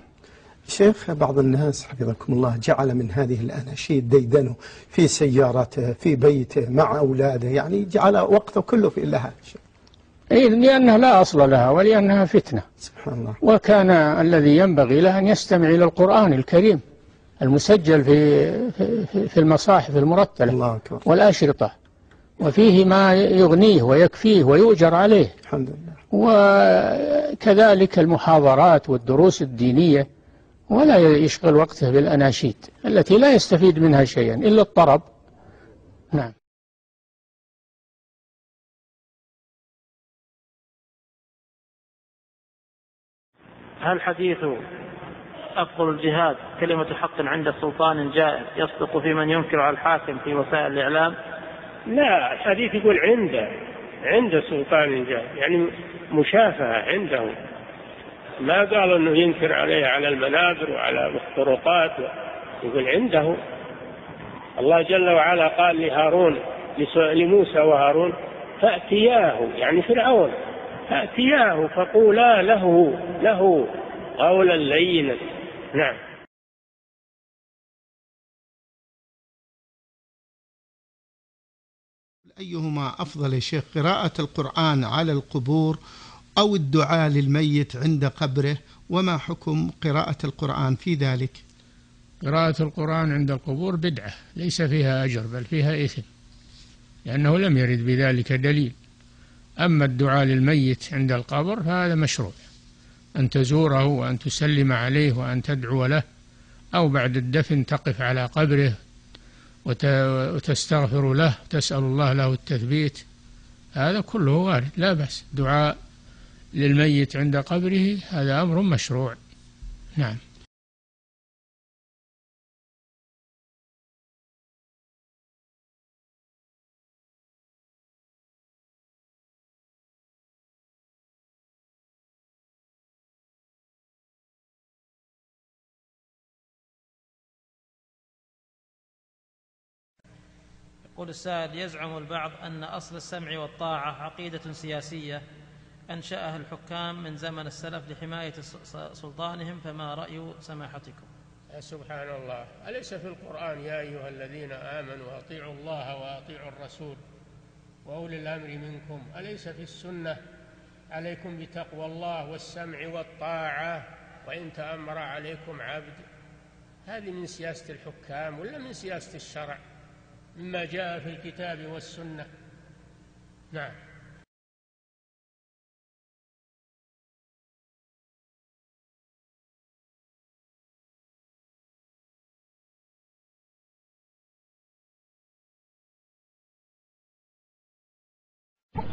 شيخ بعض الناس حفظكم الله جعل من هذه الأناشيد ديدنه في سيارته في بيته مع أولاده يعني جعل وقته كله في لها. إيه لأنها لا أصل لها ولأنها فتنة. سبحان الله. وكان الذي ينبغي له أن يستمع إلى القرآن الكريم المسجل في في, في المصاحف المرتلة الله أكبر. والأشرطة. وفيه ما يغنيه ويكفيه ويؤجر عليه. الحمد لله. وكذلك المحاضرات والدروس الدينية ولا يشغل وقته بالأناشيد التي لا يستفيد منها شيئا إلا الطرب. نعم. هل حديث أفضل الجهاد كلمة حق عند سلطان جائر يصدق في من ينكر على الحاكم في وسائل الإعلام؟ لا الحديث يقول عنده عند سلطان جائر يعني مشافهة عنده. ما قال إنه ينكر عليه على المنابر وعلى الطرقات يقول عنده. الله جل وعلا قال لهارون لموسى وهارون فأتياه يعني فرعون فأتياه فقولا له له قولا لينا. نعم. أيهما أفضل يا شيخ قراءة القرآن على القبور أو الدعاء للميت عند قبره؟ وما حكم قراءة القرآن في ذلك؟ قراءة القرآن عند القبور بدعة ليس فيها أجر بل فيها إثم لأنه لم يرد بذلك دليل. أما الدعاء للميت عند القبر فهذا مشروع أن تزوره وأن تسلم عليه وأن تدعو له أو بعد الدفن تقف على قبره وتستغفر له تسأل الله له التثبيت هذا كله وارد لا بأس. دعاء للميت عند قبره هذا أمر مشروع. نعم. يقول السائل يزعم البعض أن أصل السمع والطاعة عقيدة سياسية أنشأها الحكام من زمن السلف لحماية سلطانهم فما رأي سماحتكم؟ سبحان الله أليس في القرآن يا أيها الذين آمنوا أطيعوا الله وأطيعوا الرسول وأولي الأمر منكم؟ أليس في السنة عليكم بتقوى الله والسمع والطاعة وإن تأمر عليكم عبد؟ هذه من سياسة الحكام ولا من سياسة الشرع؟ مما جاء في الكتاب والسنة. نعم.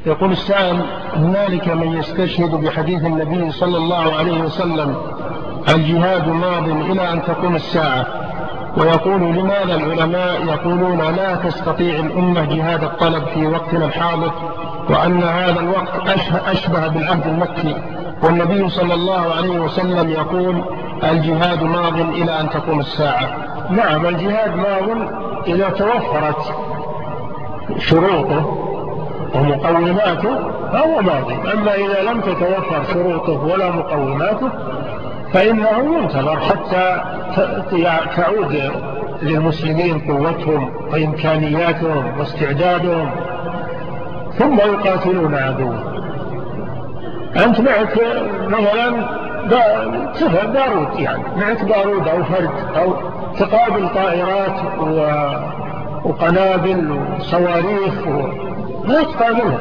يقول السائل هنالك من يستشهد بحديث النبي صلى الله عليه وسلم الجهاد ماض إلى أن تقوم الساعة. ويقول لماذا العلماء يقولون لا تستطيع الأمة جهاد الطلب في وقتنا الحاضر وأن هذا الوقت أشبه بالعهد المكي؟ والنبي صلى الله عليه وسلم يقول الجهاد ماض إلى أن تقوم الساعة. نعم الجهاد ماض إذا توفرت شروطه ومقوماته فهو ماضي. أما إذا لم تتوفر شروطه ولا مقوماته فإنه ينتظر حتى تعود للمسلمين قوتهم وإمكانياتهم واستعدادهم ثم يقاتلون عدوهم أنت معك مثلا بارود يعني معك بارود أو فرد أو تقابل طائرات وقنابل وصواريخ ما تقابلها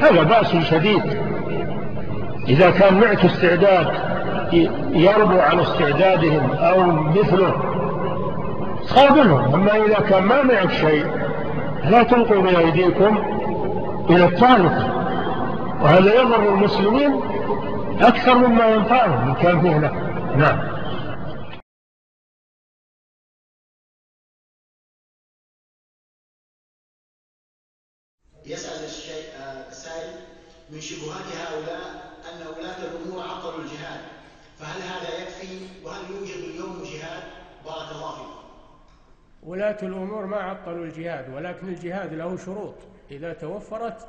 هذا بأس شديد. إذا كان معك استعداد يربو على استعدادهم أو مثله. تقابلهم أما إذا كان ما معك شيء لا تلقوا بأيديكم إلى التهلكة وهذا يضر المسلمين أكثر مما ينفعهم إن كان فيه نعم. ولاة الأمور ما عطلوا الجهاد ولكن الجهاد له شروط. إذا توفرت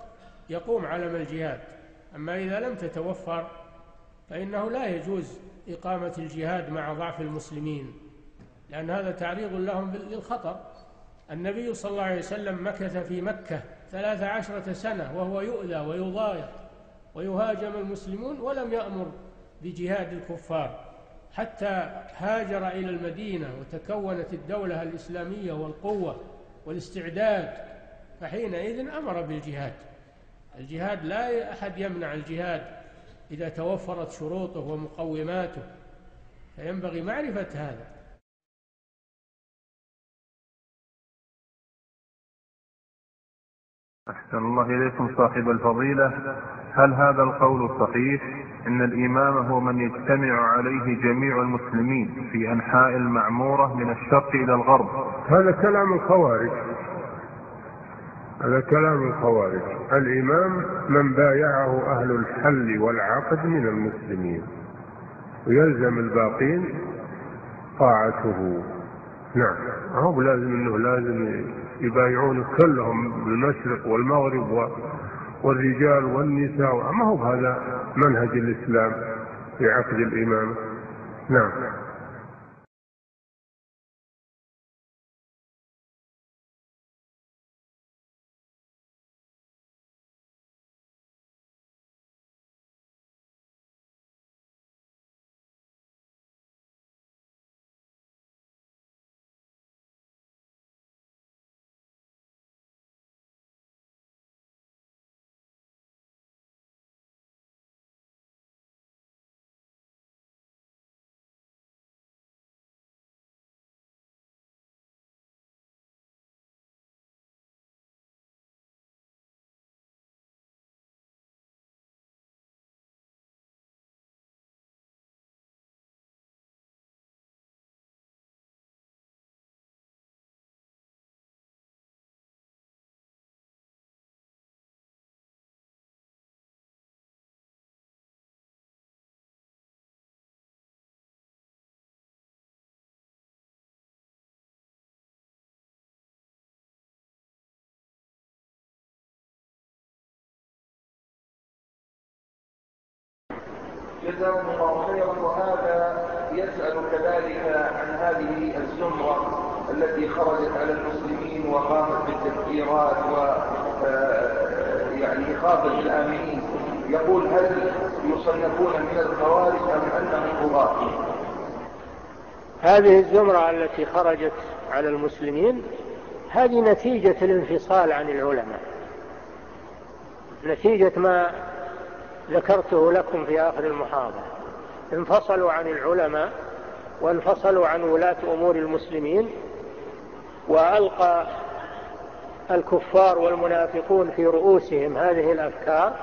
يقوم علم الجهاد. أما إذا لم تتوفر فإنه لا يجوز إقامة الجهاد مع ضعف المسلمين لأن هذا تعريض لهم للخطر. النبي صلى الله عليه وسلم مكث في مكة ثلاث عشرة سنة وهو يؤذى ويضايق ويهاجم المسلمون ولم يأمر بجهاد الكفار. حتى هاجر إلى المدينة وتكونت الدولة الإسلامية والقوة والاستعداد فحينئذ أمر بالجهاد. الجهاد لا أحد يمنع الجهاد إذا توفرت شروطه ومقوماته فينبغي معرفة هذا. أحسن الله إليكم صاحب الفضيلة. هل هذا القول صحيح؟ إن الإمام هو من يجتمع عليه جميع المسلمين في أنحاء المعمورة من الشرق إلى الغرب. هذا كلام الخوارج. هذا كلام الخوارج. الإمام من بايعه أهل الحل والعقد من المسلمين. ويلزم الباقين طاعته. نعم. هو لازم إنه لازم يبايعون كلهم بالمشرق والمغرب والرجال والنساء ما هو هذا منهج الإسلام في عقد الامامه نعم. جزاهم الله خيرا. وهذا يسأل كذلك عن هذه الزمرة التي خرجت على المسلمين وقامت بالتفكيرات و آه، يعني خاطب الآمنين. يقول هل يصنفون من الخوارج أم أنهم طغاة؟ هذه الزمرة التي خرجت على المسلمين هذه نتيجة الانفصال عن العلماء. نتيجة ما ذكرته لكم في آخر المحاضرة. انفصلوا عن العلماء وانفصلوا عن ولاة أمور المسلمين وألقى الكفار والمنافقون في رؤوسهم هذه الأفكار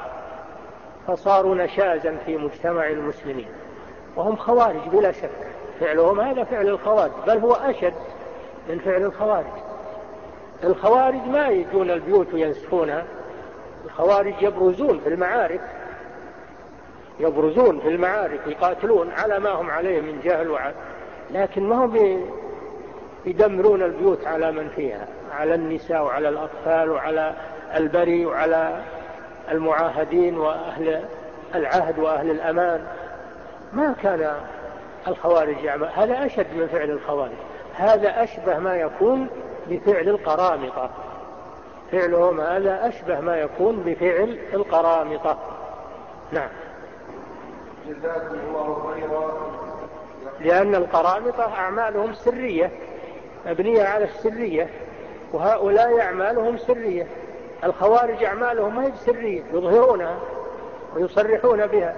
فصاروا نشازا في مجتمع المسلمين. وهم خوارج بلا شك. فعلهم هذا فعل الخوارج بل هو أشد من فعل الخوارج. الخوارج ما يجون البيوت وينسفونها الخوارج يبرزون في المعارك. يبرزون في المعارك يقاتلون على ما هم عليه من جهل وعد لكن ما هم يدمرون البيوت على من فيها على النساء وعلى الأطفال وعلى البري وعلى المعاهدين وأهل العهد وأهل الأمان. ما كان الخوارج يعمل هذا أشد من فعل الخوارج. هذا أشبه ما يكون بفعل القرامطة. فعلهم هذا أشبه ما يكون بفعل القرامطة. نعم. جزاكم الله خيرا. لأن القرامطة أعمالهم سرية مبنية على السرية وهؤلاء أعمالهم سرية. الخوارج أعمالهم ما هي سرية يظهرونها ويصرحون بها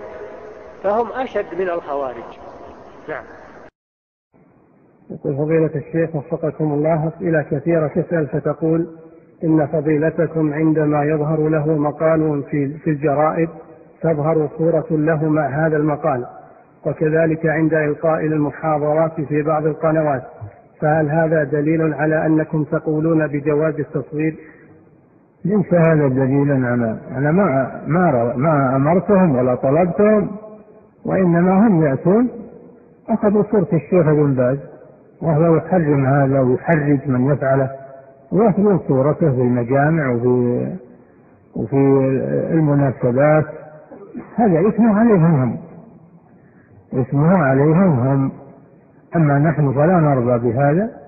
فهم أشد من الخوارج. نعم. يقول فضيلة الشيخ وفقكم الله أسئلة كثيرة تسأل فتقول إن فضيلتكم عندما يظهر له مقال في في الجرائد تظهر صورة له مع هذا المقال وكذلك عند إلقاء المحاضرات في بعض القنوات. فهل هذا دليل على أنكم تقولون بجواز التصوير؟ ليس هذا دليلا على أنا ما ما ما أمرتهم ولا طلبتهم وإنما هم يأتون. أخذوا صورة الشيخ ابن باز وهو يحرم هذا ويحرج من يفعله ويتلو صورته في المجامع وفي وفي المناسبات. هذا اسمه عليهم هم. اسمه عليهم هم. أما نحن فلا نرضى بهذا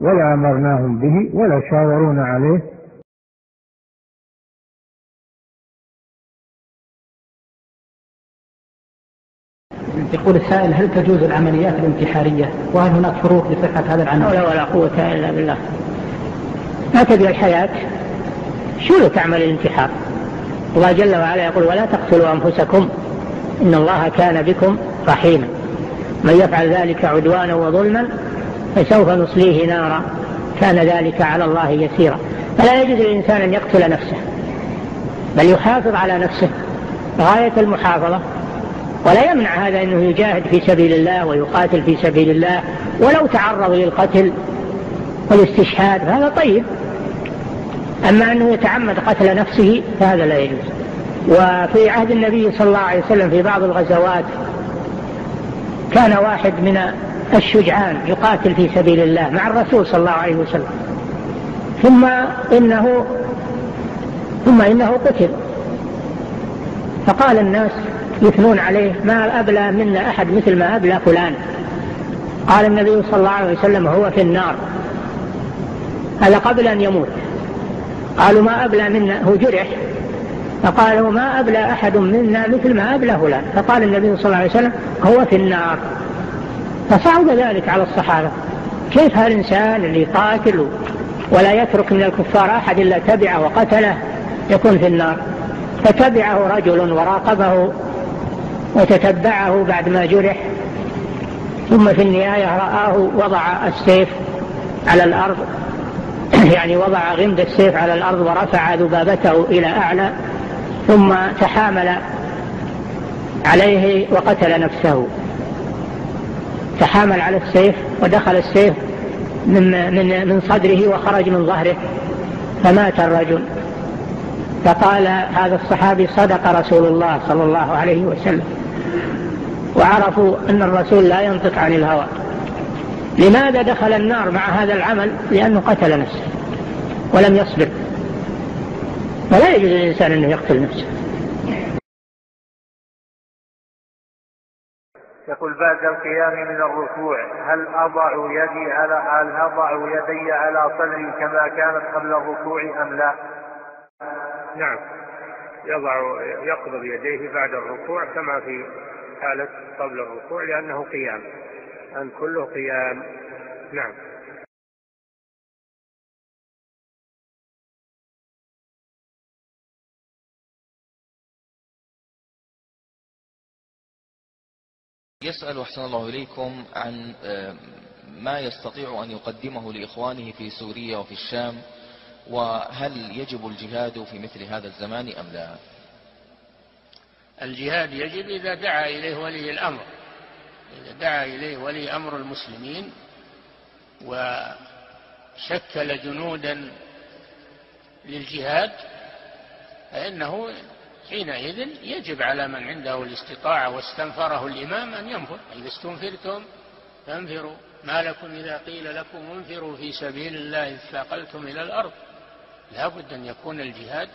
ولا أمرناهم به ولا شاورونا عليه. يقول السائل هل تجوز العمليات الانتحارية؟ وهل هناك شروط لصحة هذا العمل؟ ولا ولا قوة إلا بالله. ما تبي الحياة؟ شو تعمل الانتحار؟ الله جل وعلا يقول ولا تقتلوا أنفسكم إن الله كان بكم رحيما. من يفعل ذلك عدوانا وظلما فسوف نصليه نارا. كان ذلك على الله يسيرا. فلا يجوز للإنسان أن يقتل نفسه بل يحافظ على نفسه. غاية المحافظة. ولا يمنع هذا أنه يجاهد في سبيل الله ويقاتل في سبيل الله ولو تعرض للقتل والاستشهاد. فهذا طيب. أما أنه يتعمد قتل نفسه فهذا لا يجوز. وفي عهد النبي صلى الله عليه وسلم في بعض الغزوات كان واحد من الشجعان يقاتل في سبيل الله مع الرسول صلى الله عليه وسلم. ثم إنه ثم إنه قتل. فقال الناس يثنون عليه ما أبلى منا أحد مثل ما أبلى فلان. قال النبي صلى الله عليه وسلم هو في النار. هذا قبل أن يموت. قالوا ما أبلى منا. هو جرح. فقالوا ما أبلى أحد منا مثل ما أبلى فلان فقال النبي صلى الله عليه وسلم هو في النار. فصعب ذلك على الصحابة. كيف هالإنسان اللي قاتل ولا يترك من الكفار أحد إلا تبعه وقتله يكون في النار؟ فتبعه رجل وراقبه وتتبعه بعد ما جرح. ثم في النهاية رآه وضع السيف على الأرض. يعني وضع غمد السيف على الأرض ورفع ذبابته إلى أعلى ثم تحامل عليه وقتل نفسه. تحامل على السيف ودخل السيف من, من, من صدره وخرج من ظهره فمات الرجل. فقال هذا الصحابي صدق رسول الله صلى الله عليه وسلم. وعرفوا أن الرسول لا ينطق عن الهوى. لماذا دخل النار مع هذا العمل؟ لأنه قتل نفسه. ولم يصبر. فلا يجوز للإنسان أنه يقتل نفسه. يقول بعد القيام من الركوع هل أضع يدي على هل أضع يدي على صدري كما كانت قبل الركوع أم لا؟ نعم. يضع يقبض يديه بعد الركوع كما في حالة قبل الركوع لأنه قيام. أن كله قيام. نعم. يسأل أحسن الله إليكم عن ما يستطيع أن يقدمه لإخوانه في سوريا وفي الشام وهل يجب الجهاد في مثل هذا الزمان أم لا؟ الجهاد يجب إذا دعا إليه ولي الأمر. إذا دعا إليه ولي أمر المسلمين وشكل جنودا للجهاد فإنه حينئذ يجب على من عنده الاستطاعة واستنفره الإمام أن ينفر. إذا استنفرتم فانفروا. ما لكم إذا قيل لكم انفروا في سبيل الله إذ ثاقلتم إلى الأرض. لا بد أن يكون الجهاد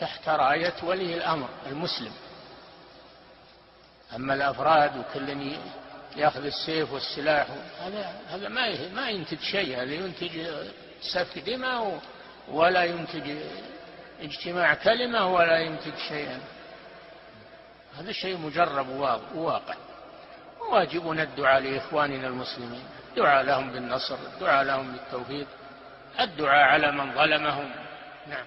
تحت راية ولي الأمر المسلم. أما الأفراد وكل يأخذ السيف والسلاح هذا هذا ما ما ينتج شيء. هذا ينتج سفك دماء ولا ينتج اجتماع كلمة ولا ينتج شيئا. هذا شيء مجرب وواقع. واجبنا الدعاء لإخواننا المسلمين. الدعاء لهم بالنصر الدعاء لهم بالتوفيق الدعاء على من ظلمهم. نعم.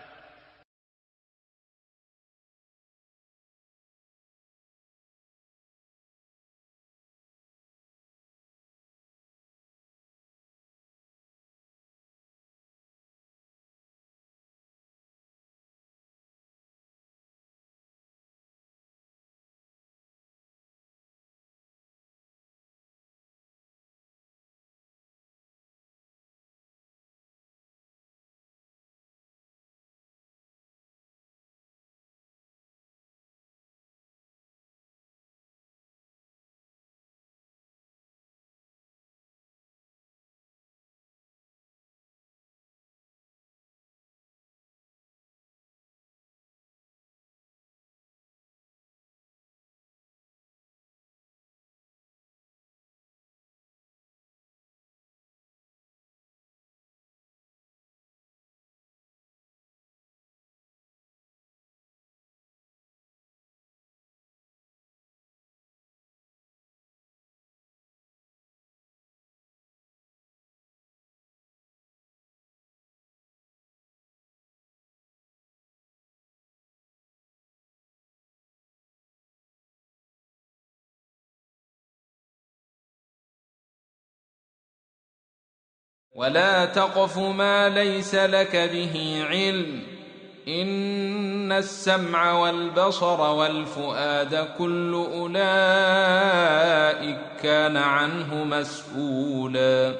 ولا تقف ما ليس لك به علم ان السمع والبصر والفؤاد كل اولئك كان عنه مسؤولا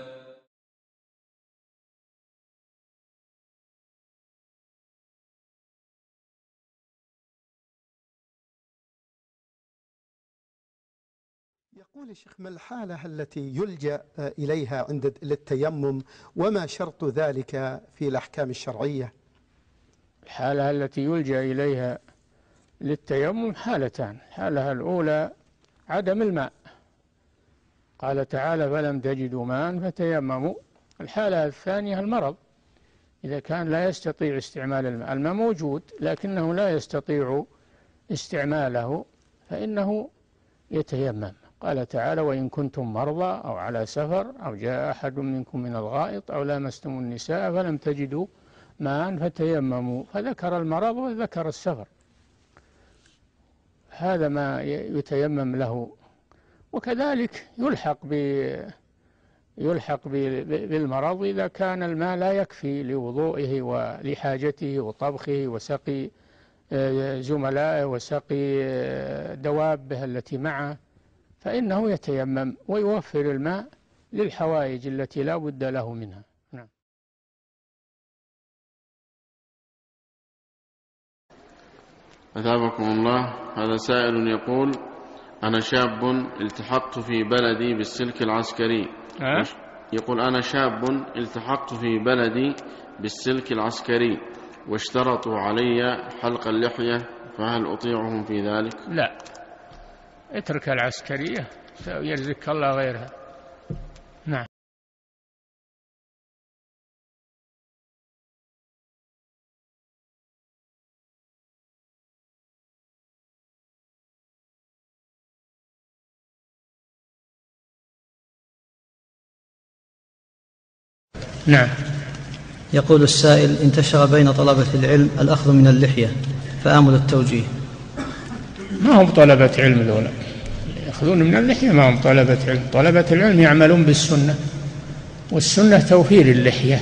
يقول الشيخ ما الحالة التي يلجأ إليها عند للتيمم؟ وما شرط ذلك في الأحكام الشرعية؟ الحالة التي يلجأ إليها للتيمم حالتان. الحالة الأولى عدم الماء. قال تعالى فلم تجدوا ماء فتيمموا. الحالة الثانية المرض. إذا كان لا يستطيع استعمال الماء. الماء موجود لكنه لا يستطيع استعماله فإنه يتيمم. قال تعالى وإن كنتم مرضى أو على سفر أو جاء أحد منكم من الغائط أو لامستم النساء فلم تجدوا ماء فتيمموا فذكر المرض وذكر السفر. هذا ما يتيمم له. وكذلك يلحق ب يلحق بالمرض إذا كان الماء لا يكفي لوضوئه ولحاجته وطبخه وسقي آه، زملائه وسقي آه، دوابه التي معه. فإنه يتيمم ويوفر الماء للحوائج التي لا بد له منها. نعم. أثابكم الله. هذا سائل يقول أنا شاب التحقت في بلدي بالسلك العسكري. أه؟ يقول أنا شاب التحقت في بلدي بالسلك العسكري. واشترطوا علي حلق اللحية فهل أطيعهم في ذلك؟ لا. اترك العسكرية يرزقك الله غيرها. نعم. نعم. يقول السائل انتشر بين طلبة العلم الأخذ من اللحية فآمل التوجيه. ما هم طلبة علم ذولا يأخذون من اللحية ما هم طلبة علم؟ طلبة العلم يعملون بالسنة والسنة توفير اللحية.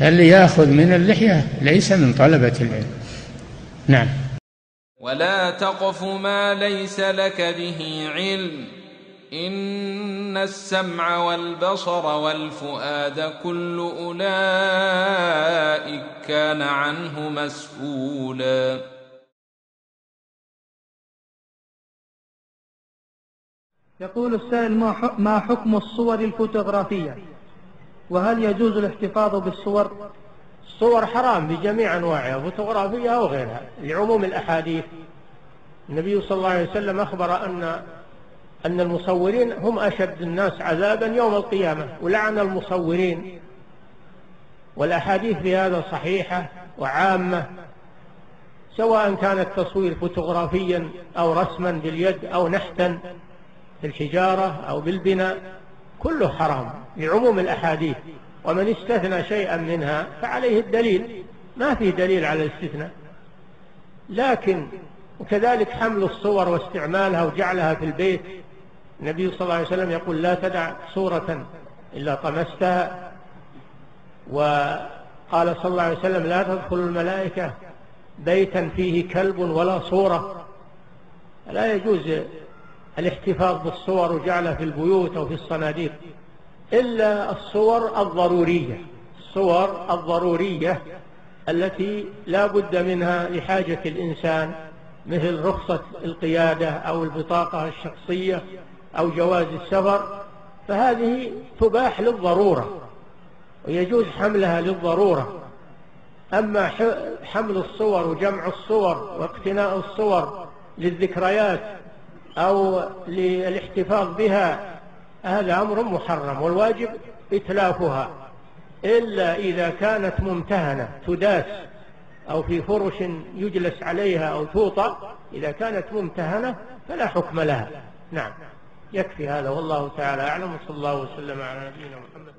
اللي يأخذ من اللحية؟ ليس من طلبة العلم. نعم. ولا تقف ما ليس لك به علم. إن السمع والبصر والفؤاد كل أولئك كان عنه مسؤولا. يقول السائل ما حكم الصور الفوتوغرافية؟ وهل يجوز الاحتفاظ بالصور؟ الصور حرام بجميع أنواعها فوتوغرافية أو غيرها لعموم الأحاديث. النبي صلى الله عليه وسلم أخبر أن أن المصورين هم أشد الناس عذابا يوم القيامة ولعن المصورين. والأحاديث في هذا صحيحة وعامة سواء كان التصوير فوتوغرافيا أو رسما باليد أو نحتا. في الحجارة أو بالبناء كله حرام لعموم الأحاديث ومن استثنى شيئا منها فعليه الدليل. ما في دليل على الاستثناء. لكن وكذلك حمل الصور واستعمالها وجعلها في البيت. النبي صلى الله عليه وسلم يقول لا تدع صورة إلا طمستها. وقال صلى الله عليه وسلم لا تدخل الملائكة بيتا فيه كلب ولا صورة. لا يجوز الاحتفاظ بالصور وجعلها في البيوت أو في الصناديق إلا الصور الضرورية الصور الضرورية التي لا بد منها لحاجة الإنسان مثل رخصة القيادة أو البطاقة الشخصية أو جواز السفر فهذه تباح للضرورة ويجوز حملها للضرورة. أما حمل الصور وجمع الصور واقتناء الصور للذكريات أو للاحتفاظ بها هذا أمر محرم والواجب إتلافها. إلا إذا كانت ممتهنة تداس أو في فرش يجلس عليها أو توطأ إذا كانت ممتهنة فلا حكم لها. نعم. يكفي هذا والله تعالى أعلم وصلى الله وسلم على نبينا محمد.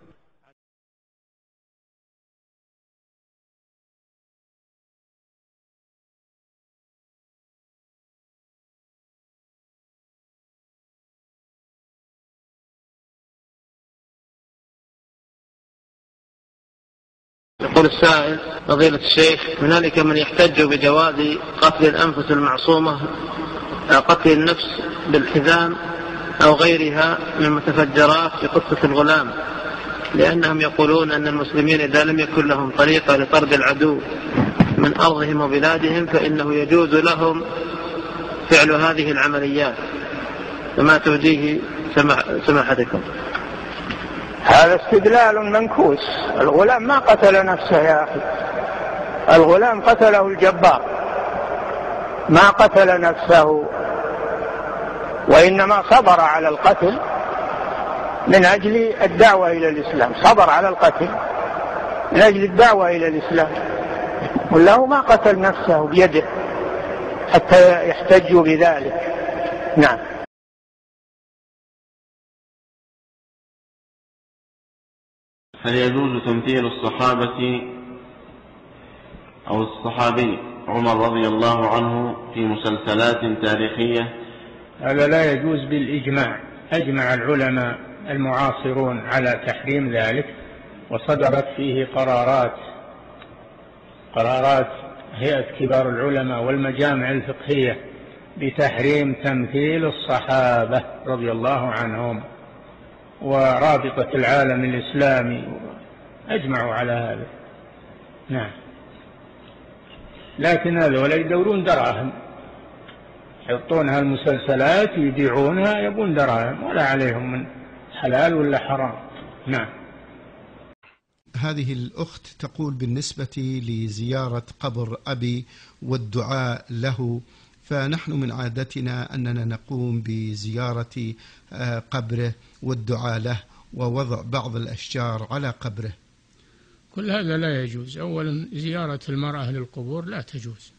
يقول السائل فضيلة الشيخ هنالك من يحتج بجواز قتل الأنفس المعصومة قتل النفس بالحزام أو غيرها من متفجرات في قصة الغلام لأنهم يقولون أن المسلمين إذا لم يكن لهم طريقة لطرد العدو من أرضهم وبلادهم فإنه يجوز لهم فعل هذه العمليات. فما توجيه سماحتكم؟ هذا استدلال منكوس. الغلام ما قتل نفسه يا أخي. الغلام قتله الجبار. ما قتل نفسه. وإنما صبر على القتل من أجل الدعوة إلى الإسلام. صبر على القتل من أجل الدعوة إلى الإسلام. وله ما قتل نفسه بيده حتى يحتجوا بذلك. نعم. هل يجوز تمثيل الصحابة أو الصحابي عمر رضي الله عنه في مسلسلات تاريخية؟ هذا لا يجوز بالإجماع. أجمع العلماء المعاصرون على تحريم ذلك وصدرت فيه قرارات. قرارات هيئة كبار العلماء والمجامع الفقهية بتحريم تمثيل الصحابة رضي الله عنهم. ورابطة العالم الإسلامي. أجمعوا على هذا. نعم. لكن هذول يدورون دراهم. يحطونها المسلسلات يبيعونها يبون دراهم. ولا عليهم من حلال ولا حرام. نعم. هذه الأخت تقول بالنسبة لزيارة قبر أبي والدعاء له فنحن من عادتنا أننا نقوم بزيارة قبره والدعاء له ووضع بعض الأشجار على قبره. كل هذا لا يجوز. أولا زيارة المرأة للقبور لا تجوز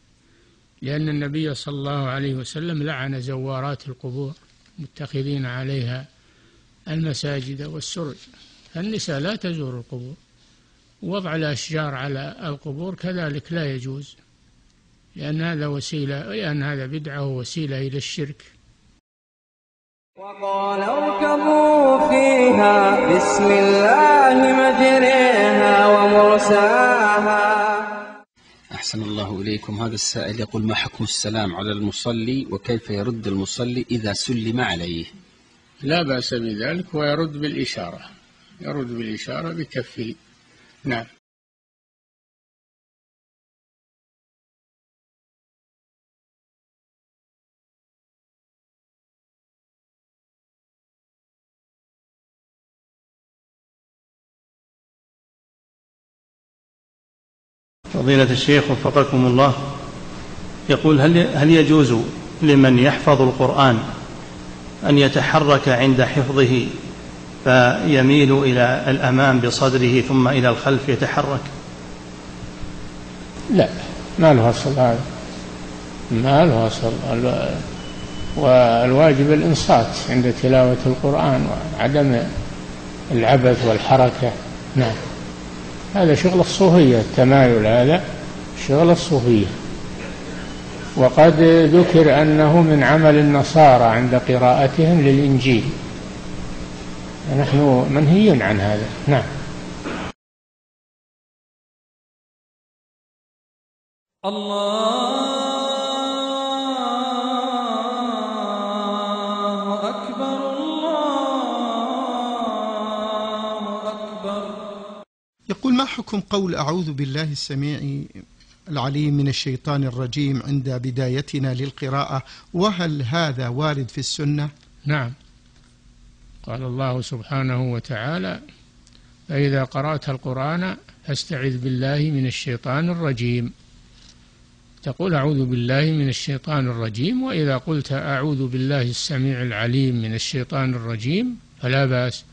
لأن النبي صلى الله عليه وسلم لعن زوارات القبور متخذين عليها المساجد والسرج. النساء لا تزور القبور. وضع الأشجار على القبور كذلك لا يجوز لأن هذا وسيلة لأن هذا بدعة ووسيلة إلى الشرك. وقال اركبوا فيها. بسم الله مجريها ومرساها. أحسن الله إليكم. هذا السائل يقول ما حكم السلام على المصلي وكيف يرد المصلي إذا سلم عليه؟ لا بأس بذلك ويرد بالإشارة. يرد بالإشارة بكفه. نعم. فضيلة الشيخ وفقكم الله. يقول هل هل يجوز لمن يحفظ القرآن أن يتحرك عند حفظه فيميل إلى الأمام بصدره ثم إلى الخلف يتحرك؟ لا ما له أصل هذا. ما له أصل. والواجب الإنصات عند تلاوة القرآن وعدم العبث والحركة. نعم. هذا شغل الصوفية التمايل هذا شغل الصوفية. وقد ذكر أنه من عمل النصارى عند قراءتهم للإنجيل. نحن منهي عن هذا. نعم. الله يقول ما حكم قول أعوذ بالله السميع العليم من الشيطان الرجيم عند بدايتنا للقراءة وهل هذا وارد في السنة؟ نعم. قال الله سبحانه وتعالى فإذا قرأت القرآن فاستعذ بالله من الشيطان الرجيم. تقول أعوذ بالله من الشيطان الرجيم وإذا قلت أعوذ بالله السميع العليم من الشيطان الرجيم فلا بأس.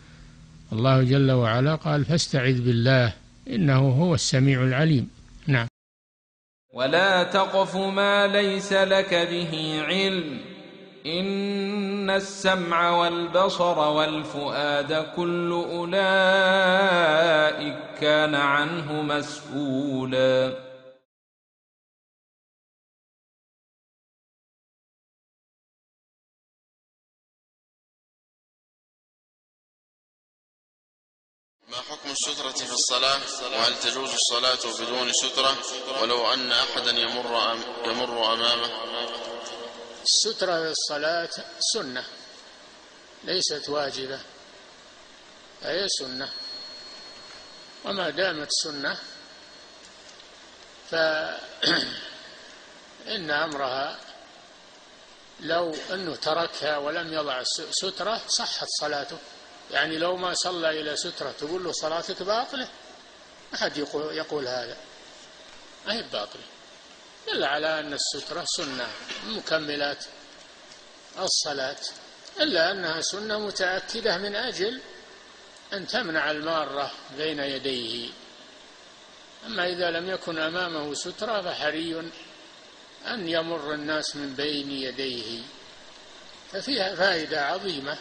الله جل وعلا قال فاستعذ بالله إنه هو السميع العليم. نعم. ولا تقف ما ليس لك به علم. إن السمع والبصر والفؤاد كل أولئك كان عنه مسؤولا. ما حكم السترة في الصلاة؟ وهل تجوز الصلاة بدون سترة؟ ولو أن أحدا يمر يمر أمامه؟ السترة في الصلاة سنة ليست واجبة. هي سنة. وما دامت سنة فإن أمرها لو أنه تركها ولم يضع سترة صحت صلاته. يعني لو ما صلى إلى سترة تقول له صلاتك باطلة أحد يقول, يقول هذا. ما هي باطلة. إلا على أن السترة سنة مكملات الصلاة. إلا أنها سنة متأكدة من أجل أن تمنع المارة بين يديه. أما إذا لم يكن أمامه سترة فحري أن يمر الناس من بين يديه. ففيها فائدة عظيمة.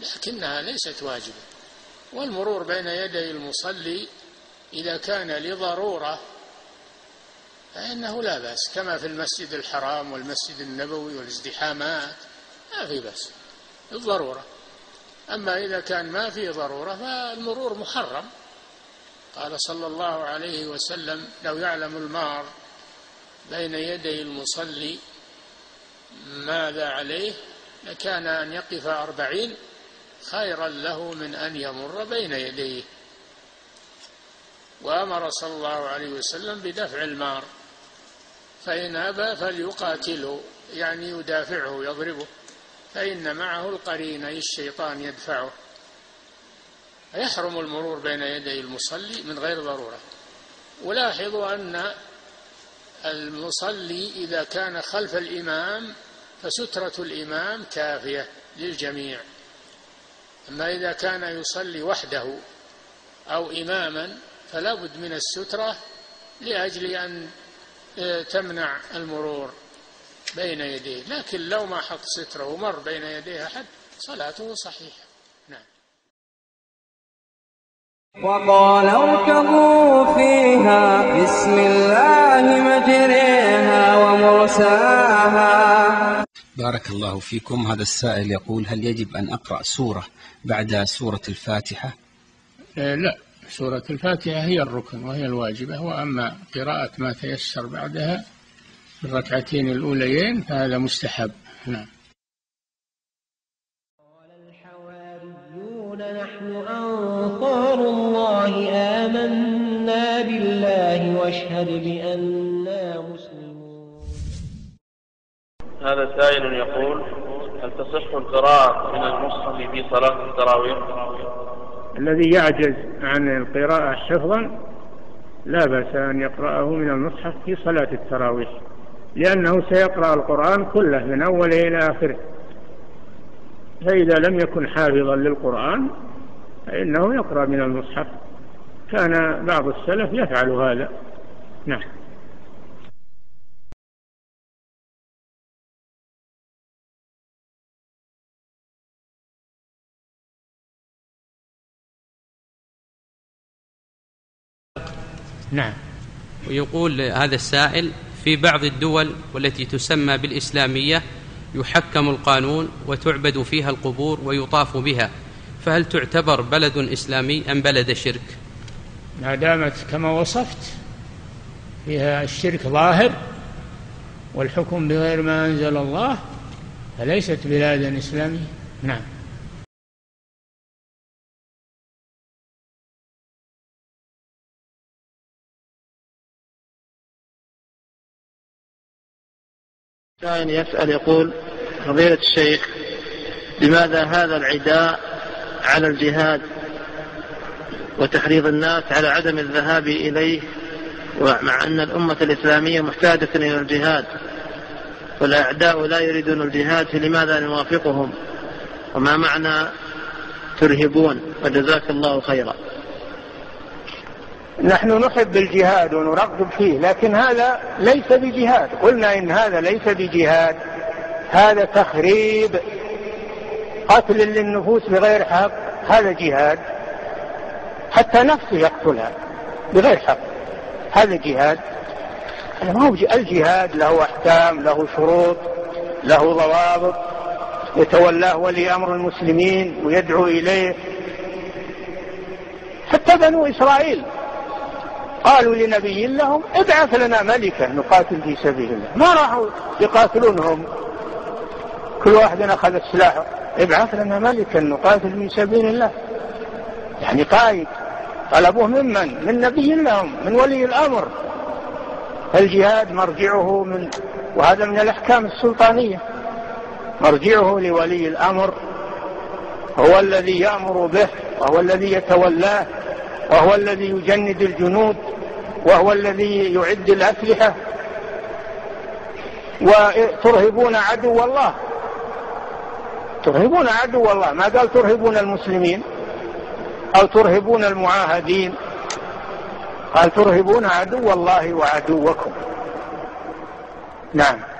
لكنها ليست واجبة. والمرور بين يدي المصلي إذا كان لضرورة فإنه لا بأس كما في المسجد الحرام والمسجد النبوي والازدحامات ما في بأس الضرورة. أما إذا كان ما في ضرورة فالمرور محرم. قال صلى الله عليه وسلم لو يعلم المار بين يدي المصلي ماذا عليه لكان أن يقف أربعين خيرا له من أن يمر بين يديه. وأمر صلى الله عليه وسلم بدفع المار. فإن أبى فليقاتله يعني يدافعه يضربه. فإن معه القرين أي الشيطان يدفعه. يحرم المرور بين يدي المصلي من غير ضرورة. ولاحظوا أن المصلي إذا كان خلف الإمام فسترة الإمام كافية للجميع. أما إذا كان يصلي وحده أو إماما فلا بد من السترة لأجل أن آه، تمنع المرور بين يديه. لكن لو ما حط سترة ومر بين يديه أحد صلاته صحيحة. نعم. وقال اركبوا فيها بسم الله مجريها ومرساها. بارك الله فيكم. هذا السائل يقول هل يجب أن أقرأ سورة بعد سورة الفاتحة؟ آه، لا سورة الفاتحة هي الركن وهي الواجبة وأما قراءة ما تيسر بعدها في الركعتين الأوليين فهذا مستحب. نعم. نحن أنصار الله آمنا بالله واشهد بأننا هذا سائل يقول هل تصح القراءة من المصحف في صلاة التراويح؟ الذي يعجز عن القراءة حفظا لا بأس أن يقرأه من المصحف في صلاة التراويح لأنه سيقرأ القرآن كله من أوله إلى آخره فإذا لم يكن حافظا للقرآن فإنه يقرأ من المصحف. كان بعض السلف يفعل هذا. نعم. نعم. ويقول هذا السائل في بعض الدول والتي تسمى بالإسلامية يحكم القانون وتعبد فيها القبور ويطاف بها فهل تعتبر بلد إسلامي أم بلد شرك؟ ما دامت كما وصفت فيها الشرك ظاهر والحكم بغير ما أنزل الله فليست بلادا إسلامية نعم. كان يسأل يقول فضيلة الشيخ لماذا هذا العداء على الجهاد وتحريض الناس على عدم الذهاب إليه ومع أن الأمة الإسلامية محتاجة إلى الجهاد والأعداء لا يريدون الجهاد فلماذا نوافقهم؟ وما معنى ترهبون؟ وجزاك الله خيرا. نحن نحب الجهاد ونرغب فيه لكن هذا ليس بجهاد. قلنا إن هذا ليس بجهاد هذا تخريب قتل للنفوس بغير حق هذا جهاد. حتى نفسه يقتلها بغير حق هذا جهاد. هذا ما هو الجهاد له أحكام له شروط له ضوابط. يتولاه ولي أمر المسلمين ويدعو إليه. حتى بنو إسرائيل قالوا لنبي لهم ابعث لنا ملكا نقاتل في سبيل الله. ما راحوا يقاتلونهم. كل واحد أخذ السلاح. ابعث لنا ملكا نقاتل في سبيل الله. يعني قائد. طلبوه ممن؟ من نبي لهم من ولي الأمر. الجهاد مرجعه من وهذا من الأحكام السلطانية. مرجعه لولي الأمر. هو الذي يأمر به وهو الذي يتولاه وهو الذي يجند الجنود. وهو الذي يعد الأسلحة وترهبون عدو الله. ترهبون عدو الله. ما قال ترهبون المسلمين؟ أو ترهبون المعاهدين. قال ترهبون عدو الله وعدوكم. نعم.